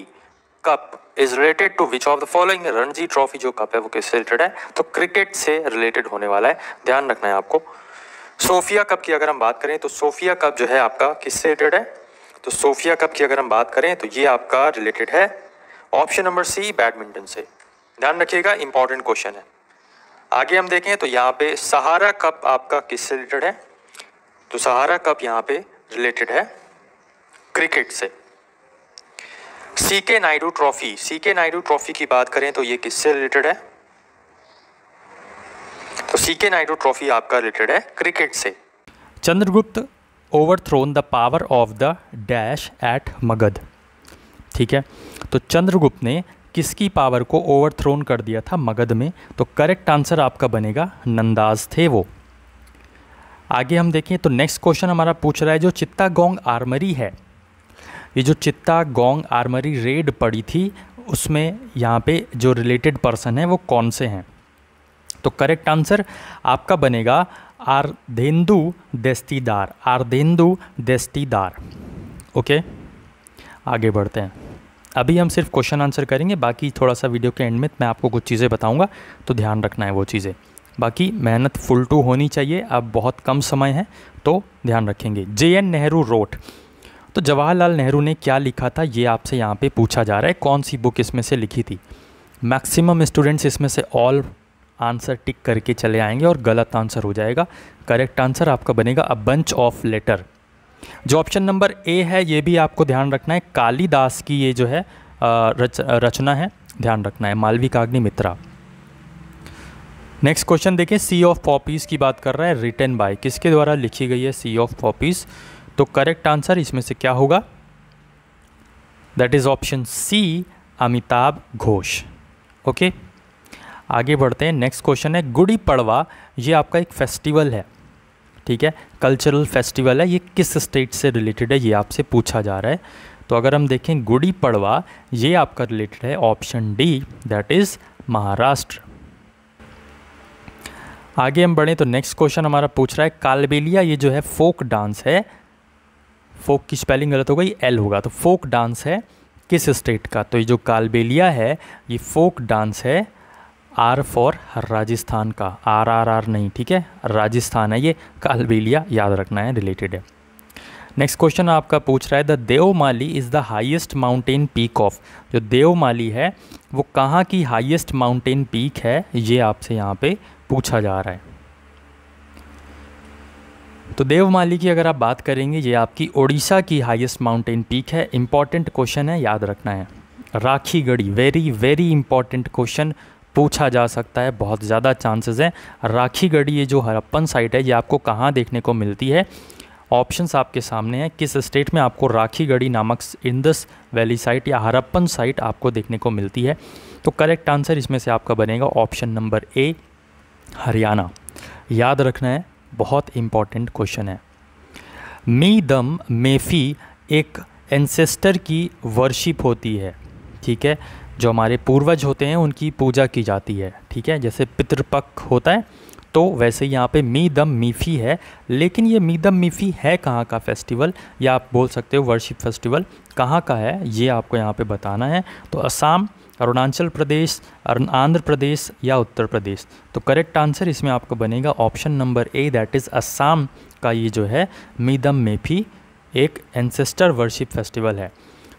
cup is related to which of the following Ranji trophy जो कप है, वो किससे रिलेटेड है? तो क्रिकेट से रिलेटेड होने वाला है, ध्यान रखना है आपको। सोफिया कप की अगर हम बात करें तो सोफिया कप जो है आपका किससे रिलेटेड है? तो सोफिया कप की अगर हम बात करें तो ये आपका रिलेटेड है। ऑप्शन नंबर सी बैडमिंटन से। ध्यान रखिएगा इंपॉर्टेंट क्वेश्चन है। आगे हम देखें तो यहाँ पे सहारा कप आपका किससे रिलेटेड है? तो सहारा कप यहाँ पे रिलेटेड है क्रिकेट से। सी के नायडू ट्रॉफी सी के नायडू ट्रॉफी की बात करें तो ये किससे रिलेटेड है? तो सी के नायडू ट्रॉफी आपका रिलेटेड है क्रिकेट से। Chandragupta overthrown the power of the dash at Magadha ठीक है? तो चंद्रगुप्त ने किसकी पावर को ओवरथ्रोन कर दिया था मगध में? तो करेक्ट आंसर आपका बनेगा, नंदाज थे वो। आगे हम देखें तो नेक्स्ट क्वेश्चन हमारा पूछ रहा है, जो चित्ता गोंग आर्मरी है। ये जो चित्ता गोंग आर्मरी रेड पड़ी थी, उसमें यहाँ पे जो रिलेटेड पर्सन है, वो कौन से हैं? तो करेक्ट आंसर आपका बनेगा आर्धेंदु देस्तीदार आर्धेंदु देस्तीदार। ओके आगे बढ़ते हैं। अभी हम सिर्फ़ क्वेश्चन आंसर करेंगे, बाकी थोड़ा सा वीडियो के एंड में मैं आपको कुछ चीज़ें बताऊँगा तो ध्यान रखना है वो चीज़ें। बाकी मेहनत फुल टू होनी चाहिए, अब बहुत कम समय है तो ध्यान रखेंगे। जे एन नेहरू रोट तो जवाहरलाल नेहरू ने क्या लिखा था, ये आपसे यहाँ पे पूछा जा रहा है, कौन सी बुक इसमें से लिखी थी? मैक्सिमम स्टूडेंट्स इसमें से ऑल आंसर टिक करके चले आएँगे और गलत आंसर हो जाएगा। करेक्ट आंसर आपका बनेगा अ बंच ऑफ़ लेटर जो ऑप्शन नंबर ए है ये भी आपको ध्यान रखना है। कालीदास की ये जो है रच, रचना है ध्यान रखना है। Malavikagnimitra. Next question देखें सी ऑफ़ पॉपीज़ की बात कर रहा है रिटर्न बाय किसके द्वारा लिखी गई है सी ऑफ़ पॉपीज़ तो करेक्ट आंसर इसमें से क्या होगा? That is option C Amitabh Ghosh. Okay आगे बढ़ते हैं। नेक्स्ट क्वेश्चन है, गुड़ी पड़वा, ये आपका एक फेस्टिवल है, ठीक है? कल्चरल फेस्टिवल है, ये किस स्टेट से रिलेटेड है, ये आपसे पूछा जा रहा है। तो अगर हम देखें, गुड़ी पड़वा, ये आपका रिलेटेड है option D that is Maharashtra. आगे हम बढ़ें तो नेक्स्ट क्वेश्चन हमारा पूछ रहा है, कालबेलिया, ये जो है फोक डांस है। फोक की स्पेलिंग गलत हो गई एल होगा तो फोक डांस है किस स्टेट का? तो ये जो कालबेलिया है, ये फोक डांस है आर फॉर राजस्थान का, आर आर आर नहीं, ठीक है? राजस्थान है ये, कालबेलिया याद रखना है रिलेटेड है। नेक्स्ट क्वेश्चन आपका पूछ रहा है the Deomali is the highest mountain peak of जो देवमाली है, वो कहाँ की हाईएस्ट माउंटेन पीक है, ये आपसे यहाँ पे पूछा जा रहा है। तो देवमाली की अगर आप बात करेंगे, ये आपकी ओडिशा की हाईएस्ट माउंटेन पीक है इंपॉर्टेंट क्वेश्चन है, याद रखना है। Rakhigarhi very very important question पूछा जा सकता है, बहुत ज़्यादा चांसेस हैं। राखी गढ़ी ये जो हरप्पन साइट है, ये आपको कहाँ देखने को मिलती है? ऑप्शंस आपके सामने हैं, किस स्टेट में आपको राखी गढ़ी नामक इंदस वैली साइट या हरप्पन साइट आपको देखने को मिलती है? तो करेक्ट आंसर इसमें से आपका बनेगा ऑप्शन नंबर ए हरियाणा। याद रखना है, बहुत इंपॉर्टेंट क्वेश्चन है। मी दम मेफ़ी एक एंसेस्टर की वर्शिप होती है, ठीक है? जो हमारे पूर्वज होते हैं, उनकी पूजा की जाती है, ठीक है? जैसे पितृपक्ष होता है तो वैसे यहाँ पे मी दम मीफ़ी है, लेकिन ये मी दम मीफ़ी है कहाँ का फेस्टिवल? या आप बोल सकते हो वर्शिप फेस्टिवल कहाँ का है? ये आपको यहाँ पे बताना है। तो असम, अरुणाचल प्रदेश आंध्र प्रदेश या उत्तर प्रदेश। तो करेक्ट आंसर इसमें आपको बनेगा option number A, that is Assam का ये जो है मीदम मेफी एक एंसेस्टर वर्शिप फेस्टिवल है।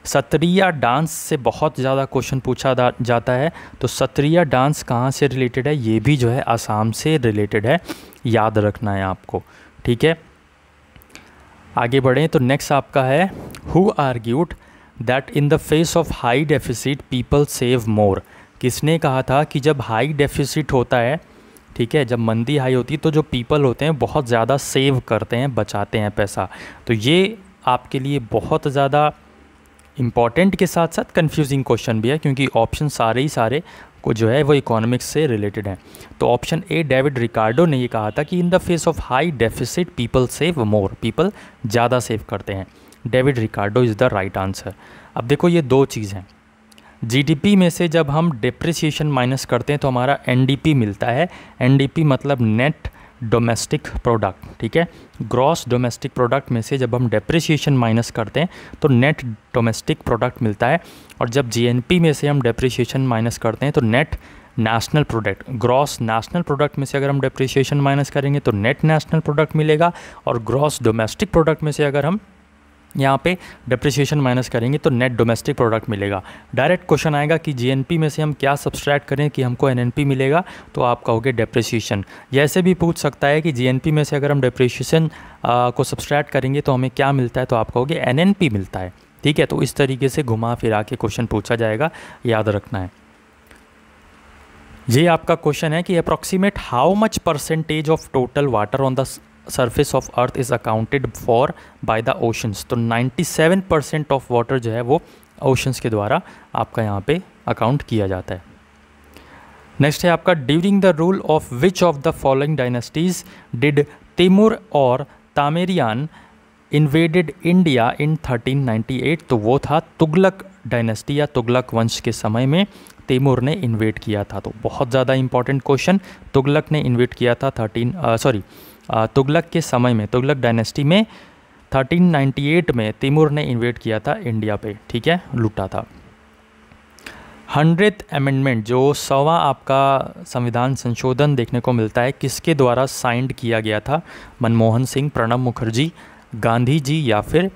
सत्रिया डांस से बहुत ज़्यादा क्वेश्चन पूछा जाता है। तो सत्रिया डांस कहाँ से रिलेटेड है? ये भी जो है आसाम से रिलेटेड है। याद रखना है आपको, ठीक है? आगे बढ़ें तो नेक्स्ट आपका है who argued that in the face of high deficit people save more किसने कहा था कि जब हाई डेफिसिट होता है, ठीक है, जब मंदी हाई होती है तो जो पीपल होते हैं, बहुत ज़्यादा सेव करते हैं, बचाते हैं पैसा। तो ये आपके लिए बहुत ज़्यादा इंपॉर्टेंट के साथ साथ कन्फ्यूजिंग क्वेश्चन भी है, क्योंकि ऑप्शन सारे ही सारे को जो है वो इकोनॉमिक्स से रिलेटेड हैं। तो ऑप्शन ए डेविड रिकार्डो ने ये कहा था कि in the face of high deficit people save more people ज़्यादा सेव करते हैं। David Ricardo is the right answer अब देखो ये दो चीज़ हैं। जीडीपी में से जब हम डिप्रिसिएशन माइनस करते हैं तो हमारा एनडीपी मिलता है। एनडीपी मतलब नेट डोमेस्टिक प्रोडक्ट ठीक है? ग्रॉस डोमेस्टिक प्रोडक्ट में से जब हम डेप्रिसिएशन माइनस करते हैं तो नेट डोमेस्टिक प्रोडक्ट मिलता है। और जब जीएनपी में से हम डेप्रिसिएशन माइनस करते हैं तो net national product gross national product में से अगर हम डेप्रिसिएशन माइनस करेंगे तो नेट नेशनल प्रोडक्ट मिलेगा। और ग्रॉस डोमेस्टिक प्रोडक्ट में से अगर हम यहाँ पे डिप्रिसिएशन माइनस करेंगे तो नेट डोमेस्टिक प्रोडक्ट मिलेगा। डायरेक्ट क्वेश्चन आएगा कि जीएनपी में से हम क्या सब्सट्रैक्ट करें कि हमको एनएनपी मिलेगा तो आप कहोगे डिप्रिसिएशन जैसे भी पूछ सकता है कि जीएनपी में से अगर हम डिप्रिसिएशन को सब्सट्रैक्ट करेंगे तो हमें क्या मिलता है तो आप कहोगे NNP मिलता है। ठीक है तो इस तरीके से घुमा फिरा के क्वेश्चन पूछा जाएगा, याद रखना है। ये आपका क्वेश्चन है कि approximate how much percentage of total water on the surface of earth is accounted for by the oceans तो 97 परसेंट ऑफ़ वाटर जो है वो ओशंस के द्वारा आपका यहाँ पे अकाउंट किया जाता है। नेक्स्ट है आपका during the rule of which of the following dynasties did Timur और तामेरियान इन्वेडेड इंडिया इन 1398 तो वो था तुगलक डायनेस्टी या तुगलक वंश के समय में तैमूर ने इन्वेट किया था। तो बहुत ज़्यादा इंपॉर्टेंट क्वेश्चन तुगलक ने इन्वेट किया था थर्टीन सॉरी तुगलक के समय में, तुगलक डायनेस्टी में 1398 में तिमूर ने इन्वेट किया था इंडिया पे, ठीक है? लूटा था। हंड्रेड अमेंडमेंट जो सवा आपका संविधान संशोधन देखने को मिलता है, किसके द्वारा साइंड किया गया था? मनमोहन सिंह, प्रणब मुखर्जी गांधी जी या फिर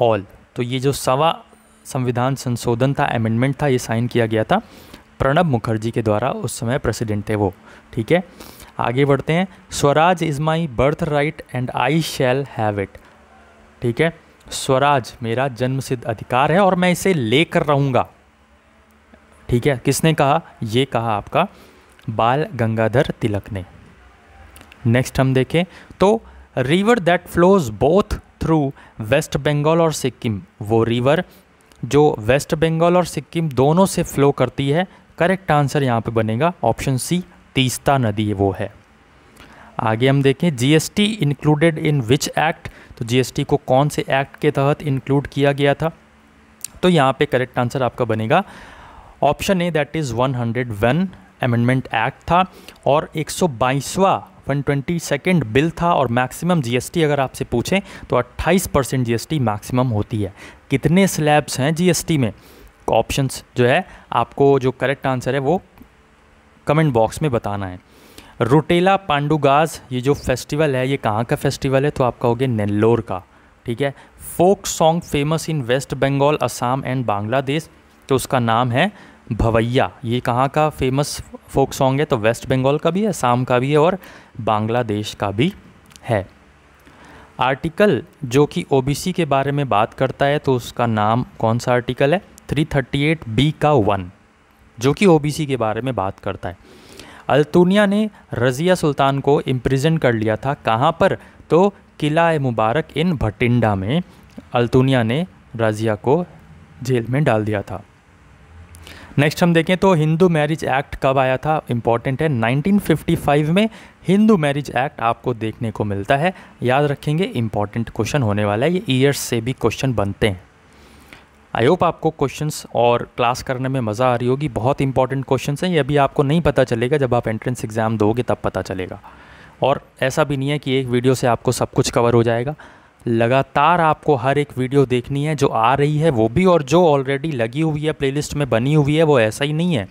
ऑल तो ये जो सवा संविधान संशोधन था अमेंडमेंट था, ये साइन किया गया था। प्रणब मुखर्जी के द्वारा उस समय प्रेसिडेंट थे वो, ठीक है? आगे बढ़ते हैं। Swaraj is my birth right and I shall have it ठीक है? स्वराज मेरा जन्मसिद्ध अधिकार है और मैं इसे लेकर रहूँगा। ठीक है? किसने कहा? ये कहा आपका बाल गंगाधर तिलक ने। नेक्स्ट हम देखें। तो river that flows both through West Bengal और सिक्किम वो रिवर जो वेस्ट बंगाल और सिक्किम दोनों से फ्लो करती है करेक्ट आंसर यहाँ पे बनेगा ऑप्शन सी तीस्ता नदी वो है। आगे हम देखें GST included in which act तो जीएसटी को कौन से एक्ट के तहत इंक्लूड किया गया था? तो यहाँ पे करेक्ट आंसर आपका बनेगा। Option A that is 101 amendment act था और एक सौ बाईसवा वन ट्वेंटी सेकेंड बिल था और मैक्सिमम जीएसटी अगर आपसे पूछें तो 28 परसेंट जी मैक्सिमम होती है। कितने स्लैब्स हैं जीएसटी में? ऑप्शंस जो है, आपको जो करेक्ट आंसर है, वो कमेंट बॉक्स में बताना है। रोटेला पांडुगाज, ये जो फेस्टिवल है, ये कहाँ का फेस्टिवल है? तो आपका हो गया नेल्लोर का, ठीक है? Folk song famous in West Bengal, Assam and Bangladesh तो उसका नाम है भवैया। ये कहाँ का फ़ेमस फोक सॉन्ग है? तो वेस्ट बंगाल का भी है, असम का भी है और बांग्लादेश का भी है। आर्टिकल जो कि ओबीसी के बारे में बात करता है तो उसका नाम कौन सा आर्टिकल है? 338 बी का वन। जो कि ओबीसी के बारे में बात करता है। अल्तुनिया ने रज़िया सुल्तान को इम्प्रिजन कर लिया था। कहाँ पर? तो किला मुबारक इन भटिंडा में अल्तुनिया ने रज़िया को जेल में डाल दिया था। नेक्स्ट हम देखें तो हिंदू मैरिज एक्ट कब आया था? इंपॉर्टेंट है। 1955 में हिंदू मैरिज एक्ट आपको देखने को मिलता है। याद रखेंगे इंपॉर्टेंट क्वेश्चन होने वाला है। ये ईयर्स से भी क्वेश्चन बनते हैं। आई होप आपको क्वेश्चंस और क्लास करने में मज़ा आ रही होगी। बहुत इंपॉर्टेंट क्वेश्चंस हैं। ये अभी आपको नहीं पता चलेगा। जब आप एंट्रेंस एग्ज़ाम दोगे, तब पता चलेगा। और ऐसा भी नहीं है कि एक वीडियो से आपको सब कुछ कवर हो जाएगा। लगातार आपको हर एक वीडियो देखनी है, जो आ रही है, वो भी और जो ऑलरेडी लगी हुई है प्लेलिस्ट में बनी हुई है, वो ऐसा ही नहीं है।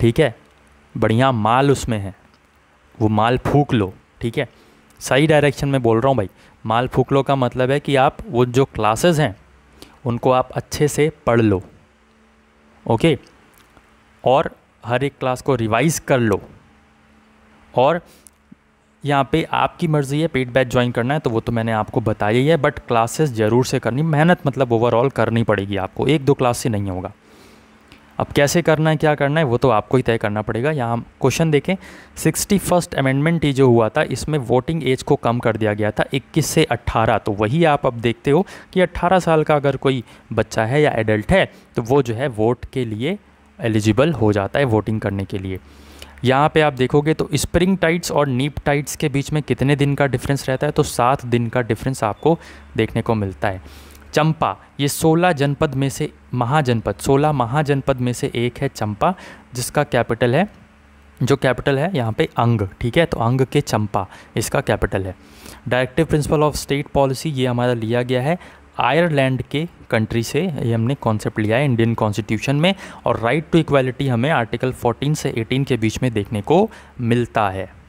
ठीक है? बढ़िया माल उसमें है। वो माल फूक लो। ठीक है? सही डायरेक्शन में बोल रहा हूँ भाई। माल फूक लो का मतलब है कि आप वो जो क्लासेस हैं उनको आप अच्छे से पढ़ लो, ओके? और हर एक क्लास को रिवाइज कर लो। और यहाँ पे आपकी मर्ज़ी है पेड बैच ज्वाइन करना है तो वो तो मैंने आपको बताया ही है, बट क्लासेस ज़रूर से करनी, मेहनत मतलब ओवरऑल करनी पड़ेगी आपको, एक दो क्लास से नहीं होगा। अब कैसे करना है, क्या करना है, वो तो आपको ही तय करना पड़ेगा। यहाँ क्वेश्चन देखें, सिक्सटी फ़र्स्ट अमेंडमेंट ही जो हुआ था, इसमें वोटिंग एज को कम कर दिया गया था 21 से 18 तो वही आप अब देखते हो कि 18 साल का अगर कोई बच्चा है या एडल्ट है तो वो जो है वोट के लिए एलिजिबल हो जाता है वोटिंग करने के लिए। यहाँ पे आप देखोगे तो स्प्रिंग टाइट्स और नीप टाइट्स के बीच में कितने दिन का डिफरेंस रहता है तो सात दिन का डिफरेंस आपको देखने को मिलता है। चंपा, ये सोलह जनपद में से महाजनपद सोलह महाजनपद में से एक है चंपा, जिसका कैपिटल है, जो कैपिटल है यहाँ पे अंग, ठीक है? तो अंग के चंपा, इसका कैपिटल है। Directive principle of state policy ये हमारा लिया गया है। आयरलैंड के कंट्री से ये हमने कॉन्सेप्ट लिया है इंडियन कॉन्स्टिट्यूशन में, और राइट टू इक्वालिटी हमें आर्टिकल 14 से 18 के बीच में देखने को मिलता है।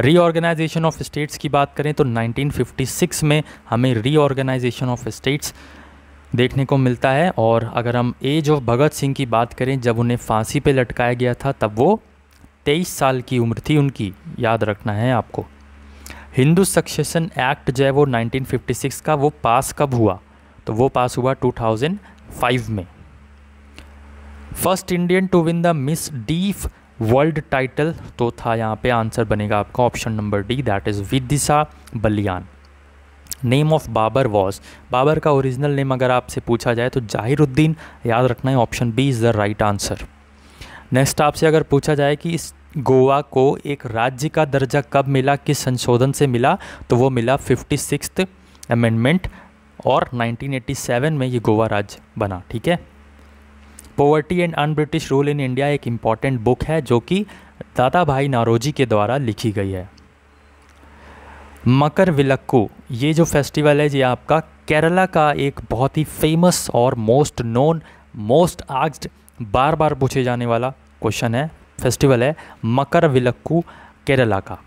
रीऑर्गेनाइजेशन ऑफ़ स्टेट्स की बात करें तो 1956 में हमें रीऑर्गेनाइजेशन ऑफ़ स्टेट्स देखने को मिलता है और अगर हम एज ऑफ़ भगत सिंह की बात करें, जब उन्हें फांसी पे लटकाया गया था, तब वो 23 साल की उम्र थी, उनकी याद रखना है आपको। हिंदू सक्सेशन एक्ट जो है वो 1956 का, वो पास कब हुआ? तो वो पास हुआ 2005 में। First Indian to win the miss deaf world title तो था यहाँ पे आंसर बनेगा आपका option number D that is Vidisha Baliyan. Name of Babur was Babur का ओरिजिनल नेम अगर आपसे पूछा जाए तो जाहिरुद्दीन, याद रखना है option B is the right answer next आपसे अगर पूछा जाए कि इस गोवा को एक राज्य का दर्जा कब मिला, किस संशोधन से मिला तो वो मिला फिफ्टी सिक्स अमेंडमेंट और 1987 में ये गोवा राज्य बना, ठीक है? Poverty and un British rule in India एक इंपॉर्टेंट बुक है, जो कि दादा भाई नारोजी के द्वारा लिखी गई है। मकर विलक्कू, ये जो फेस्टिवल है ये आपका केरला का एक बहुत ही फ़ेमस और मोस्ट नोन मोस्ट आग्ड बार बार पूछे जाने वाला क्वेश्चन है फेस्टिवल है मकर विलक्कू, केरला का।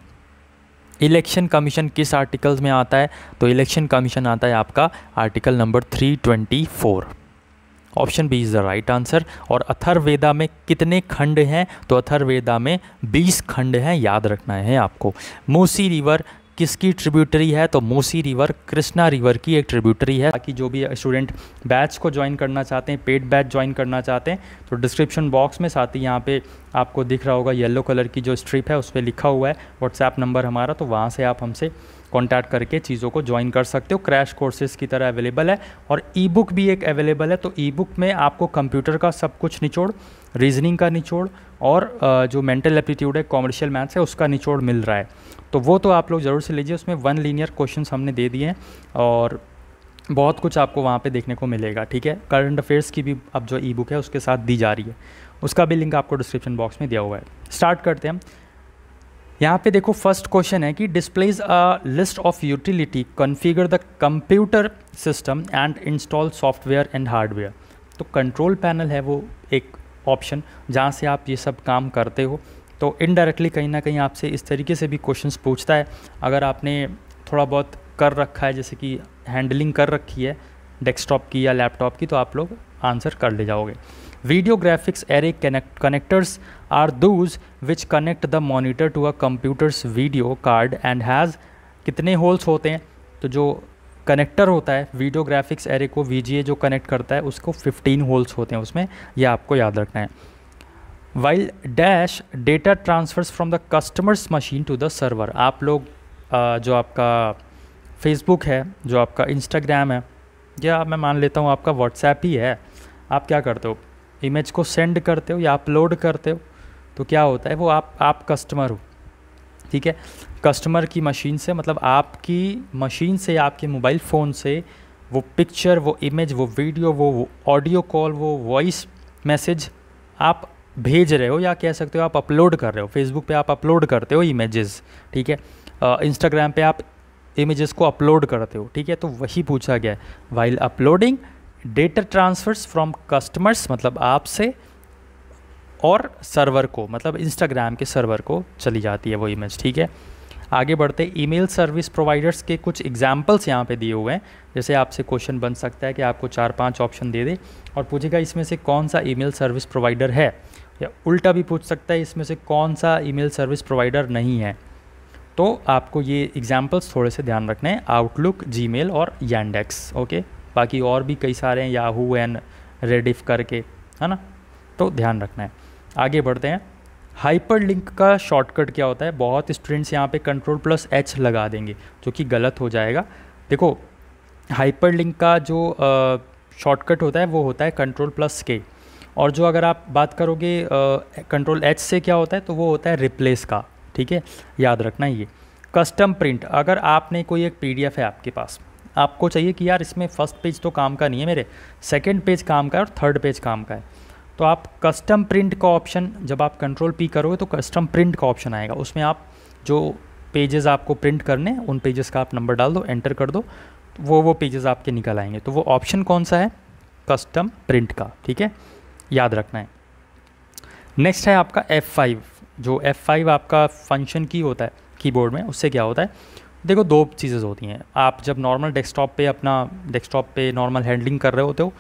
इलेक्शन कमीशन किस आर्टिकल्स में आता है? तो इलेक्शन कमीशन आता है आपका article number 324 option B is the right answer और अथर्वेदा में कितने खंड हैं? तो अथर्वेदा में 20 खंड हैं, याद रखना है आपको। मूसी रिवर किसकी ट्रिब्यूटरी है? तो मूसी रिवर कृष्णा रिवर की एक ट्रिब्यूटरी है। ताकि जो भी स्टूडेंट बैच को ज्वाइन करना चाहते हैं पेड बैच ज्वाइन करना चाहते हैं तो डिस्क्रिप्शन बॉक्स में साथ ही यहाँ पे आपको दिख रहा होगा येलो कलर की जो स्ट्रिप है, उस पर लिखा हुआ है। व्हाट्सएप नंबर हमारा तो वहाँ से आप हमसे कॉन्टैक्ट करके चीज़ों को ज्वाइन कर सकते हो। क्रैश कोर्सेज़ की तरह अवेलेबल है और ई बुक भी एक अवेलेबल है तो ई बुक में आपको कंप्यूटर का सब कुछ निचोड़ रीजनिंग का निचोड़ और जो मेंटल एप्टीट्यूड है कॉमर्शियल मैथ्स है, उसका निचोड़ मिल रहा है। तो वो तो आप लोग ज़रूर से लीजिए, उसमें वन लीनियर क्वेश्चन हमने दे दिए हैं और बहुत कुछ आपको वहाँ पे देखने को मिलेगा, ठीक है? करंट अफेयर्स की भी अब जो ई बुक है, उसके साथ दी जा रही है। उसका भी लिंक आपको डिस्क्रिप्शन बॉक्स में दिया हुआ है। स्टार्ट करते हैं हम। यहाँ पे देखो फ़र्स्ट क्वेश्चन है कि displays a list of utility configure the computer system and install software and hardware तो कंट्रोल पैनल है वो एक ऑप्शन जहाँ से आप ये सब काम करते हो। तो इनडायरेक्टली कहीं ना कहीं आपसे इस तरीके से भी क्वेश्चंस पूछता है। अगर आपने थोड़ा बहुत कर रखा है, जैसे कि हैंडलिंग कर रखी है डेस्कटॉप की या लैपटॉप की तो आप लोग आंसर कर ले जाओगे। Video graphics array connect connectors are those which connect the monitor to a computer's video card and has कितने होल्स होते हैं? तो जो कनेक्टर होता है वीडियो ग्राफिक्स एरे को वीजीए जो कनेक्ट करता है, उसको 15 होल्स होते हैं उसमें। यह आपको याद रखना है। While dash data transfers from the customer's machine to the server आप लोग जो आपका फेसबुक है, जो आपका इंस्टाग्राम है, या मैं मान लेता हूँ आपका व्हाट्सएप ही है, आप क्या करते हो? इमेज को सेंड करते हो या अपलोड करते हो तो क्या होता है, वो आप आप कस्टमर हो, ठीक है? कस्टमर की मशीन से मतलब आपकी मशीन से आपके मोबाइल फ़ोन से वो पिक्चर वो इमेज वो वीडियो वो ऑडियो कॉल वो वॉइस मैसेज आप भेज रहे हो या कह सकते हो आप अपलोड कर रहे हो। फेसबुक पे आप अपलोड करते हो इमेजेस ठीक है? इंस्टाग्राम पे आप इमेजेस को अपलोड करते हो, ठीक है? तो वही पूछा गया है। While uploading data transfers from customers मतलब आपसे और सर्वर को मतलब इंस्टाग्राम के सर्वर को चली जाती है वो इमेज ठीक है? आगे बढ़ते ईमेल सर्विस प्रोवाइडर्स के कुछ एग्जाम्पल्स यहाँ पे दिए हुए हैं। जैसे आपसे क्वेश्चन बन सकता है कि आपको चार पाँच ऑप्शन दे दे और पूछेगा, इसमें से कौन सा ईमेल सर्विस प्रोवाइडर है? या उल्टा भी पूछ सकता है, इसमें से कौन सा ईमेल सर्विस प्रोवाइडर नहीं है? तो आपको ये एग्जाम्पल्स थोड़े से ध्यान रखने हैं आउटलुक जी और यैंडेक्स ओके बाकी और भी कई सारे हैं याहू एंड रेडिफ करके, है ना? तो ध्यान रखना है। आगे बढ़ते हैं। हाइपर लिंक का शॉर्टकट क्या होता है? बहुत स्टूडेंट्स यहाँ पे कंट्रोल प्लस एच लगा देंगे, जो कि गलत हो जाएगा। देखो हाइपर लिंक का जो शॉर्टकट होता है, वो होता है कंट्रोल प्लस के और जो अगर आप बात करोगे कंट्रोल एच से क्या होता है तो वो होता है रिप्लेस का, ठीक है? याद रखना ये। कस्टम प्रिंट अगर आपने कोई एक पीडीएफ है आपके पास आपको चाहिए कि यार इसमें फ़र्स्ट पेज तो काम का नहीं है मेरे सेकेंड पेज काम का है और थर्ड पेज काम का है। तो आप कस्टम प्रिंट का ऑप्शन जब आप कंट्रोल पी करोगे तो कस्टम प्रिंट का ऑप्शन आएगा। उसमें आप जो पेजेस आपको प्रिंट करने उन पेजेस का आप नंबर डाल दो एंटर कर दो तो वो वो पेजेस आपके निकल आएँगे। तो वो ऑप्शन कौन सा है? कस्टम प्रिंट का, ठीक है? याद रखना है। नेक्स्ट है आपका F5 जो F5 आपका फ़ंक्शन की होता है कीबोर्ड में, उससे क्या होता है? देखो, दो चीज़ें होती हैं। आप जब नॉर्मल डेस्कटॉप पे अपना डेस्कटॉप पे नॉर्मल हैंडलिंग कर रहे होते हो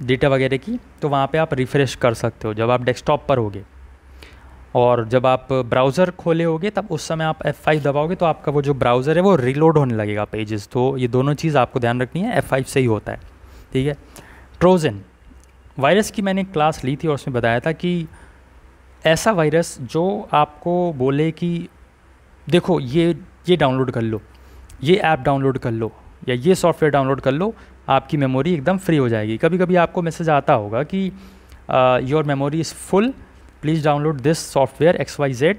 डेटा वगैरह की तो वहाँ पे आप रिफ़्रेश कर सकते हो, जब आप डेस्कटॉप पर होगे। और जब आप ब्राउज़र खोले होगे, तब उस समय आप F5 दबाओगे तो आपका वो जो ब्राउज़र है, वो रिलोड होने लगेगा पेजेस तो ये दोनों चीज़ आपको ध्यान रखनी है F5 से ही होता है। ठीक है? ट्रोजन वायरस की मैंने क्लास ली थी और उसमें बताया था कि ऐसा वायरस जो आपको बोले कि, देखो, ये ये डाउनलोड कर लो ये ऐप डाउनलोड कर लो या ये सॉफ्टवेयर डाउनलोड कर लो आपकी मेमोरी एकदम फ्री हो जाएगी। कभी कभी आपको मैसेज आता होगा कि your memory is full please download this software X Y Z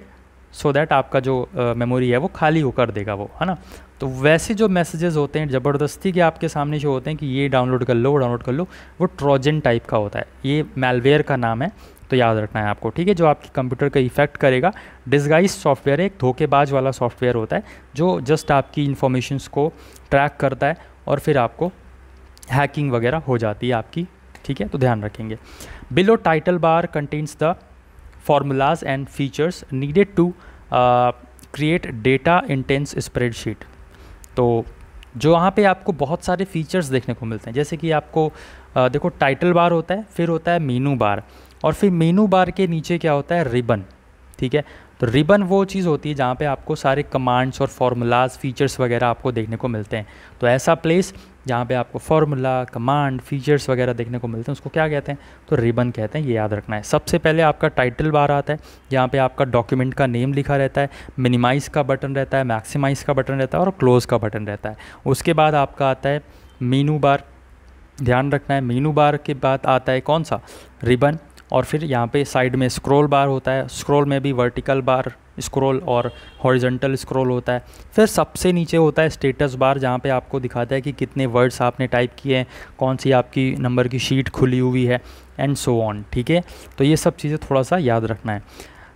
so that आपका जो मेमोरी uh, है वो खाली होकर देगा वो है ना? तो वैसे जो मैसेजेस होते हैं ज़बरदस्ती के आपके सामने जो होते हैं कि ये डाउनलोड कर लो डाउनलोड कर लो वो ट्रोजन टाइप का होता है। ये मेलवेयर का नाम है। तो याद रखना है आपको ठीक है? जो आपकी कंप्यूटर का इफ़ेक्ट करेगा डिस्गाइज सॉफ्टवेयर एक धोखेबाज वाला सॉफ्टवेयर होता है जो जस्ट आपकी इन्फॉर्मेशंस को ट्रैक करता है और फिर आपको हैकिंग वगैरह हो जाती है आपकी ठीक है? तो ध्यान रखेंगे। Below title bar contains the formulas and features needed to create data intense spreadsheet तो जो वहाँ पे आपको बहुत सारे फीचर्स देखने को मिलते हैं जैसे कि आपको आ, देखो टाइटल बार होता है फिर होता है मीनू बार और फिर मीनू बार के नीचे क्या होता है? रिबन, ठीक है? तो रिबन वो चीज़ होती है जहाँ पे आपको सारे कमांड्स और फार्मूलाज, फीचर्स वगैरह आपको देखने को मिलते हैं। तो ऐसा प्लेस जहाँ पे आपको फार्मूला, कमांड, फीचर्स वगैरह देखने को मिलते हैं, उसको क्या कहते हैं? तो रिबन कहते हैं, ये याद रखना है। सबसे पहले आपका टाइटल बार आता है, जहाँ पे आपका डॉक्यूमेंट का नेम लिखा रहता है, मिनिमाइज़ का बटन रहता है, मैक्सिमाइज़ का बटन रहता है और क्लोज़ का बटन रहता है। उसके बाद आपका आता है मीनू बार, ध्यान रखना है, मीनू बार के बाद आता है कौन सा? रिबन। और फिर यहाँ पे साइड में स्क्रॉल बार होता है। स्क्रॉल में भी वर्टिकल बार स्क्रॉल और हॉरिजेंटल स्क्रॉल होता है। फिर सबसे नीचे होता है स्टेटस बार, जहाँ पे आपको दिखाता है कि कितने वर्ड्स आपने टाइप किए हैं, कौन सी आपकी नंबर की शीट खुली हुई है एंड सो ऑन ठीक है? तो ये सब चीज़ें थोड़ा सा याद रखना है।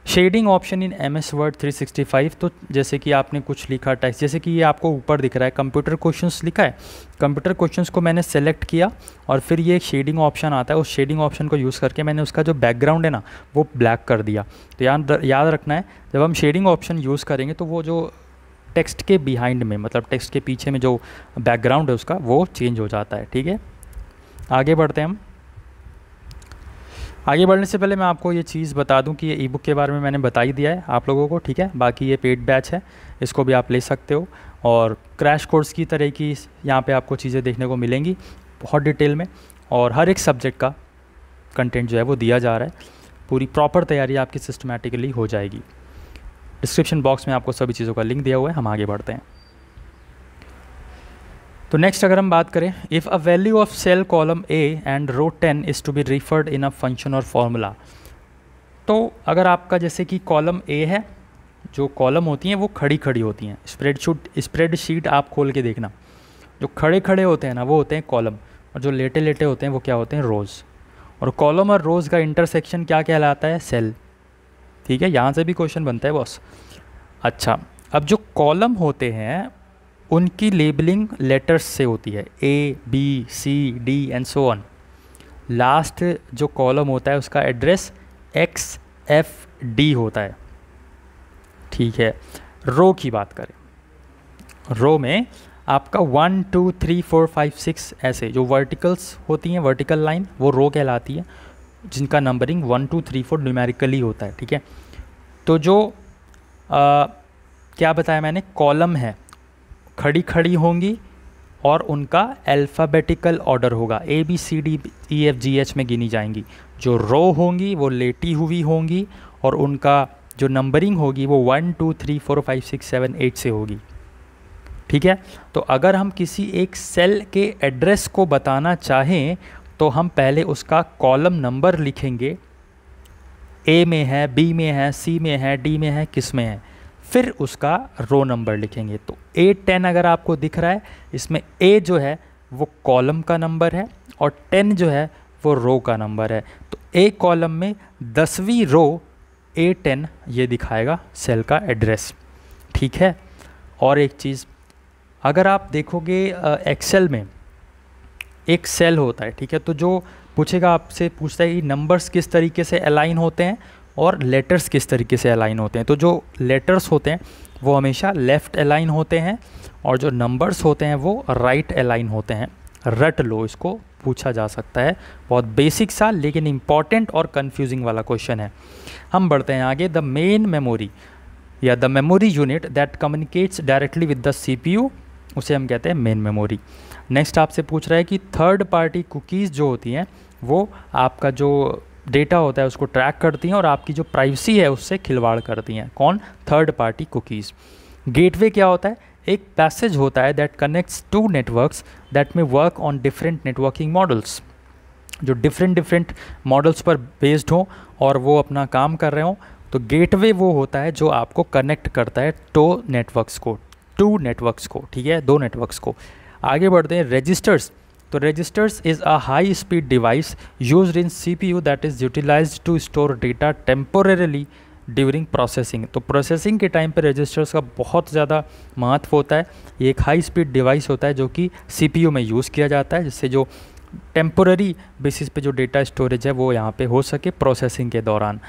Shading option in M S Word three sixty five तो जैसे कि आपने कुछ लिखा टेक्स्ट जैसे कि ये आपको ऊपर दिख रहा है कंप्यूटर क्वेश्चंस लिखा है। कंप्यूटर क्वेश्चंस को मैंने सेलेक्ट किया और फिर ये एक शेडिंग ऑप्शन आता है, उस शेडिंग ऑप्शन को यूज़ करके मैंने उसका जो बैकग्राउंड है ना, वो ब्लैक कर दिया। तो याद याद रखना है, जब हम शेडिंग ऑप्शन यूज़ करेंगे तो वो जो टेक्स्ट के बिहाइंड में मतलब टेक्स्ट के पीछे में जो बैकग्राउंड है उसका, वो चेंज हो जाता है, ठीक है? आगे बढ़ते हैं हम। आगे बढ़ने से पहले मैं आपको ये चीज़ बता दूँ कि ये ई बुक के बारे में मैंने बता ही दिया है आप लोगों को, ठीक है? बाकी ये पेड बैच है, इसको भी आप ले सकते हो। और क्रैश कोर्स की तरह की यहाँ पे आपको चीज़ें देखने को मिलेंगी बहुत डिटेल में। और हर एक सब्जेक्ट का कंटेंट जो है वो दिया जा रहा है। पूरी प्रॉपर तैयारी आपकी सिस्टमेटिकली हो जाएगी। डिस्क्रिप्शन बॉक्स में आपको सभी चीज़ों का लिंक दिया हुआ है, हम आगे बढ़ते हैं। तो नेक्स्ट अगर हम बात करें if a value of cell column A and row ten is to be referred in a function और फॉर्मूला तो अगर आपका जैसे कि कॉलम ए है, जो कॉलम होती हैं, वो खड़ी खड़ी होती हैं। स्प्रेड शूट स्प्रेड शीट आप खोल के देखना। जो खड़े खड़े होते हैं ना, वो होते हैं कॉलम और जो लेटे लेटे होते हैं, वो क्या होते हैं? रोज़ और कॉलम और रोज़ का इंटरसेक्शन क्या कहलाता है? सेल ठीक है? यहाँ से भी क्वेश्चन बनता है बॉस अच्छा। अब जो कॉलम होते हैं उनकी लेबलिंग लेटर्स से होती है A B C D and so on last जो कॉलम होता है उसका एड्रेस एक्स एफ़ डी होता है। ठीक है रो की बात करें। रो में आपका one two three four five six ऐसे जो वर्टिकल्स होती हैं वर्टिकल लाइन वो रो कहलाती है जिनका numbering one two three four numerically होता है। ठीक है तो जो आ, क्या बताया मैंने? कॉलम है। खड़ी खड़ी होंगी और उनका अल्फ़ाबेटिकल ऑर्डर होगा। A B C D E F G H में गिनी जाएँगी। जो रो होंगी, वो लेटी हुई होंगी और उनका जो नंबरिंग होगी, वो one two three four five six seven eight से होगी। ठीक है? तो अगर हम किसी एक सेल के एड्रेस को बताना चाहें तो हम पहले उसका कॉलम नंबर लिखेंगे। ए में है बी में है सी में है डी में है, किसमें है? फिर उसका रो नंबर लिखेंगे। तो ए टेन अगर आपको दिख रहा है, इसमें ए जो है, वो कॉलम का नंबर है और टेन जो है, वो रो का नंबर है। तो ए कॉलम में दसवीं रो ए टेन ये दिखाएगा सेल का एड्रेस ठीक है? और एक चीज़, अगर आप देखोगे एक्सेल में एक सेल होता है, ठीक है? तो जो पूछेगा आपसे, पूछता है कि नंबर्स किस तरीके से अलाइन होते हैं और लेटर्स किस तरीके से अलाइन होते हैं। तो जो लेटर्स होते हैं, वो हमेशा लेफ़्ट अलाइन होते हैं और जो नंबर्स होते हैं, वो राइट right अलाइन होते हैं। रट लो, इसको पूछा जा सकता है। बहुत बेसिक सा, लेकिन इंपॉर्टेंट और कन्फ्यूजिंग वाला क्वेश्चन है। हम बढ़ते हैं आगे। द मेन मेमोरी या the memory unit that communicates directly with the CPU उसे हम कहते हैं मेन मेमोरी नेक्स्ट आपसे पूछ रहा है कि थर्ड पार्टी कुकीज़ जो होती हैं, वो आपका जो डेटा होता है उसको ट्रैक करती हैं और आपकी जो प्राइवेसी है उससे खिलवाड़ करती हैं। कौन? थर्ड पार्टी कुकीज़ गेटवे क्या होता है? एक पैसेज होता है that connects to networks that may work on different networking models जो डिफरेंट डिफरेंट मॉडल्स पर बेस्ड हों और वो अपना काम कर रहे हों तो गेटवे वो होता है जो आपको कनेक्ट करता है टो नेटवर्क्स को टू नेटवर्क्स को, ठीक है? दो नेटवर्क्स को। आगे बढ़ते हैं रजिस्टर्स तो registers is a high speed device use in C P U that is utilise to store data temporarily during processing तो प्रोसेसिंग के टाइम पर रजिस्टर्स का बहुत ज़्यादा महत्व होता है। ये एक हाई स्पीड डिवाइस होता है जो कि सीपीयू में यूज़ किया जाता है, जिससे जो टेम्पोररी बेसिस पे जो डेटा स्टोरेज है, वो यहाँ पे हो सके प्रोसेसिंग के दौरान।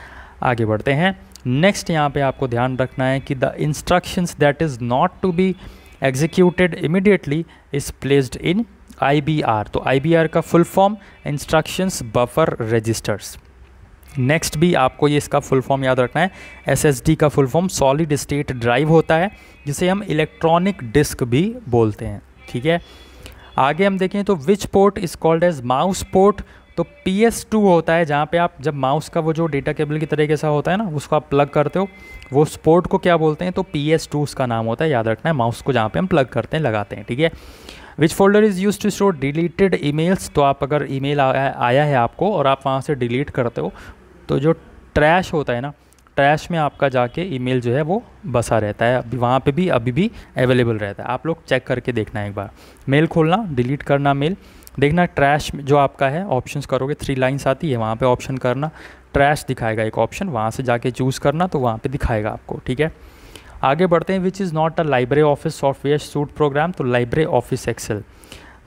आगे बढ़ते हैं। नेक्स्ट यहाँ पे आपको ध्यान रखना है कि the instructions that is not to be executed immediately is placed in IBR तो IBR का full form instructions buffer registers next भी आपको ये इसका फुल फॉर्म याद रखना है. SSD का full form solid state drive होता है, जिसे हम इलेक्ट्रॉनिक डिस्क भी बोलते हैं. ठीक है? आगे हम देखें तो which port is called as mouse port तो पी एस टू होता है जहाँ पे आप जब माउस का वो जो डेटा केबल की तरीके से होता है ना, उसको आप प्लग करते हो, वो स्पोर्ट को क्या बोलते हैं? तो पी एस टू उसका नाम होता है, याद रखना है माउस को जहाँ पे हम प्लग करते हैं, लगाते हैं. ठीक है? Which folder is use to store deleted emails तो आप अगर ईमेल आया, है आपको और आप वहाँ से डिलीट करते हो तो जो ट्रैश होता है ना ट्रैश में आपका जाके ईमेल जो है वो बसा रहता है। अभी वहाँ पे भी अभी भी अवेलेबल रहता है। आप लोग चेक करके देखना एक बार। मेल खोलना डिलीट करना मेल देखना ट्रैश जो आपका है ऑप्शंस करोगे थ्री लाइन्स आती है वहाँ पे ऑप्शन करना। ट्रैश दिखाएगा एक ऑप्शन वहाँ से जाके चूज़ करना तो वहाँ पे दिखाएगा आपको ठीक है? आगे बढ़ते हैं which is not a library office software suite program तो library office Excel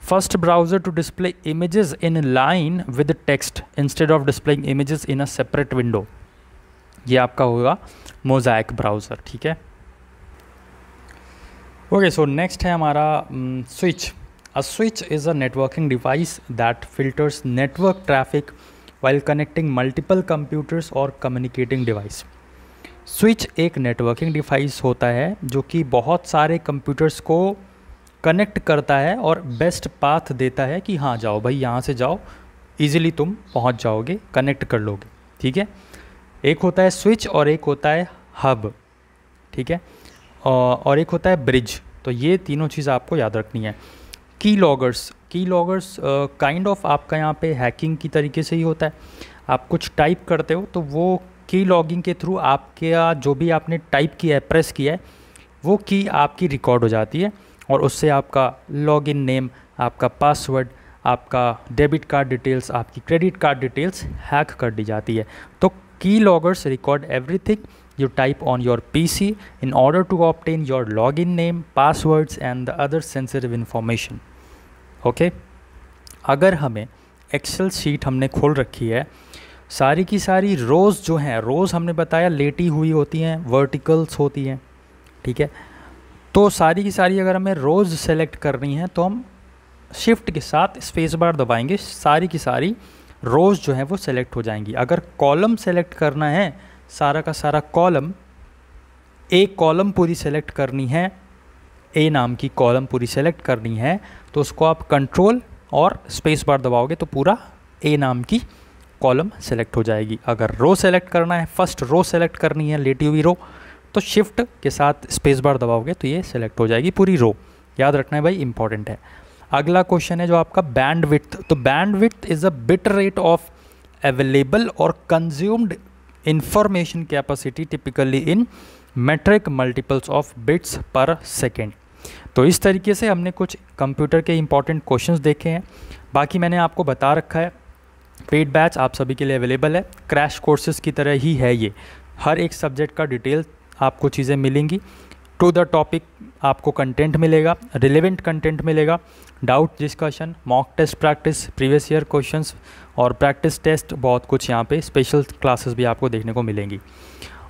first browser to display images in line with text instead of displaying images in a separate window ये आपका होगा मोज़ाइक ब्राउज़र ठीक है? Okay so next है हमारा switch a switch is a networking device that filters network traffic while connecting multiple computers और communicating device switch एक networking device होता है जो कि बहुत सारे कंप्यूटर्स को कनेक्ट करता है और बेस्ट पाथ देता है कि हाँ जाओ भाई, यहाँ से जाओ। इजीली तुम पहुँच जाओगे, कनेक्ट कर लोगे, ठीक है? एक होता है स्विच और एक होता है हब, ठीक है? और एक होता है ब्रिज। तो ये तीनों चीज़ आपको याद रखनी है। की लॉगर्स की लॉगर्स काइंड ऑफ़ आपका यहाँ पे हैकिंग की तरीके से ही होता है। आप कुछ टाइप करते हो तो वो की लॉगिंग के थ्रू आपके जो भी आपने टाइप किया है प्रेस किया है वो की आपकी रिकॉर्ड हो जाती है और उससे आपका लॉगिन नेम आपका पासवर्ड आपका डेबिट कार्ड डिटेल्स आपकी क्रेडिट कार्ड डिटेल्स हैक कर दी जाती है तो key loggers record everything you type on your PC in order to obtain your login name, passwords and the other sensitive information. Okay? अगर हमें Excel sheet हमने खोल रखी है सारी की सारी रोज़ जो हैं रोज़ हमने बताया, लेटी हुई होती हैं वर्टिकल्स होती हैं, ठीक है? तो सारी की सारी अगर हमें रोज़ सेलेक्ट करनी है तो हम शिफ्ट के साथ स्पेस बार दबाएँगे, सारी की सारी रोज़ जो है वो सेलेक्ट हो जाएँगी। अगर कॉलम सेलेक्ट करना है, सारा का सारा कॉलम एक कॉलम पूरी सेलेक्ट करनी है ए नाम की कॉलम पूरी सेलेक्ट करनी है तो उसको आप कंट्रोल और स्पेस बार दबाओगे तो पूरा ए नाम की कॉलम सेलेक्ट हो जाएगी। अगर रो सेलेक्ट करना है, फ़र्स्ट रो सेलेक्ट करनी है, लेटी हुई रो तो शिफ्ट के साथ स्पेस बार दबाओगे तो ये सेलेक्ट हो जाएगी पूरी रो। याद रखना है भाई इंपॉर्टेंट है। अगला क्वेश्चन है जो आपका बैंड विथ तो bandwidth is a bit rate of available और consumed information capacity typically in metric multiples of bits per second तो इस तरीके से हमने कुछ कंप्यूटर के इंपॉर्टेंट क्वेश्चंस देखे हैं। बाकी मैंने आपको बता रखा है पेड बैच आप सभी के लिए अवेलेबल है। क्रैश कोर्सेज की तरह ही है ये। हर एक सब्जेक्ट का डिटेल आपको चीज़ें मिलेंगी। टू द टॉपिक आपको कंटेंट मिलेगा। रिलेवेंट कंटेंट मिलेगा। Doubt discussion mock test practice previous year questions और प्रैक्टिस टेस्ट बहुत कुछ यहाँ पे स्पेशल क्लासेस भी आपको देखने को मिलेंगी।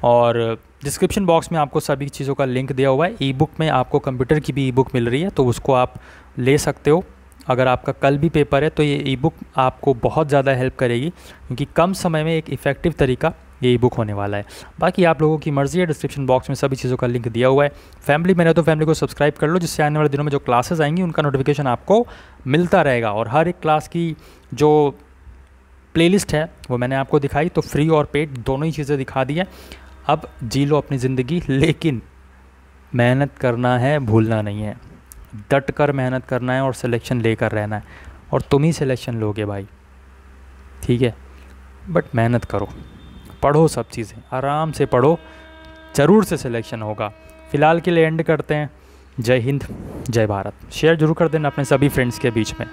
और डिस्क्रिप्शन बॉक्स में आपको सभी चीज़ों का लिंक दिया हुआ है। ई बुक में आपको कंप्यूटर की भी ई बुक मिल रही है तो उसको आप ले सकते हो। अगर आपका कल भी पेपर है तो ये ई बुक आपको बहुत ज़्यादा हेल्प करेगी, क्योंकि कम समय में एक इफ़ेक्टिव तरीका ये ई बुक होने वाला है। बाकी आप लोगों की मर्ज़ी है डिस्क्रिप्शन बॉक्स में सभी चीज़ों का लिंक दिया हुआ है। फैमिली मैंने तो फैमिली को सब्सक्राइब कर लो, जिससे आने वाले दिनों में जो क्लासेस आएँगी, उनका नोटिफिकेशन आपको मिलता रहेगा। और हर एक क्लास की जो प्लेलिस्ट है, वो मैंने आपको दिखाई तो फ्री और पेड दोनों ही चीज़ें दिखा दी है। अब जी लो अपनी ज़िंदगी, लेकिन मेहनत करना है, भूलना नहीं है। डट कर मेहनत करना है और सिलेक्शन लेकर रहना है। और तुम ही सिलेक्शन लोगे भाई। ठीक है? बट मेहनत करो। पढ़ो सब चीज़ें। आराम से पढ़ो। ज़रूर से सिलेक्शन होगा। फ़िलहाल के लिए एंड करते हैं। जय हिंद, जय भारत। शेयर ज़रूर कर देना अपने सभी फ्रेंड्स के बीच में।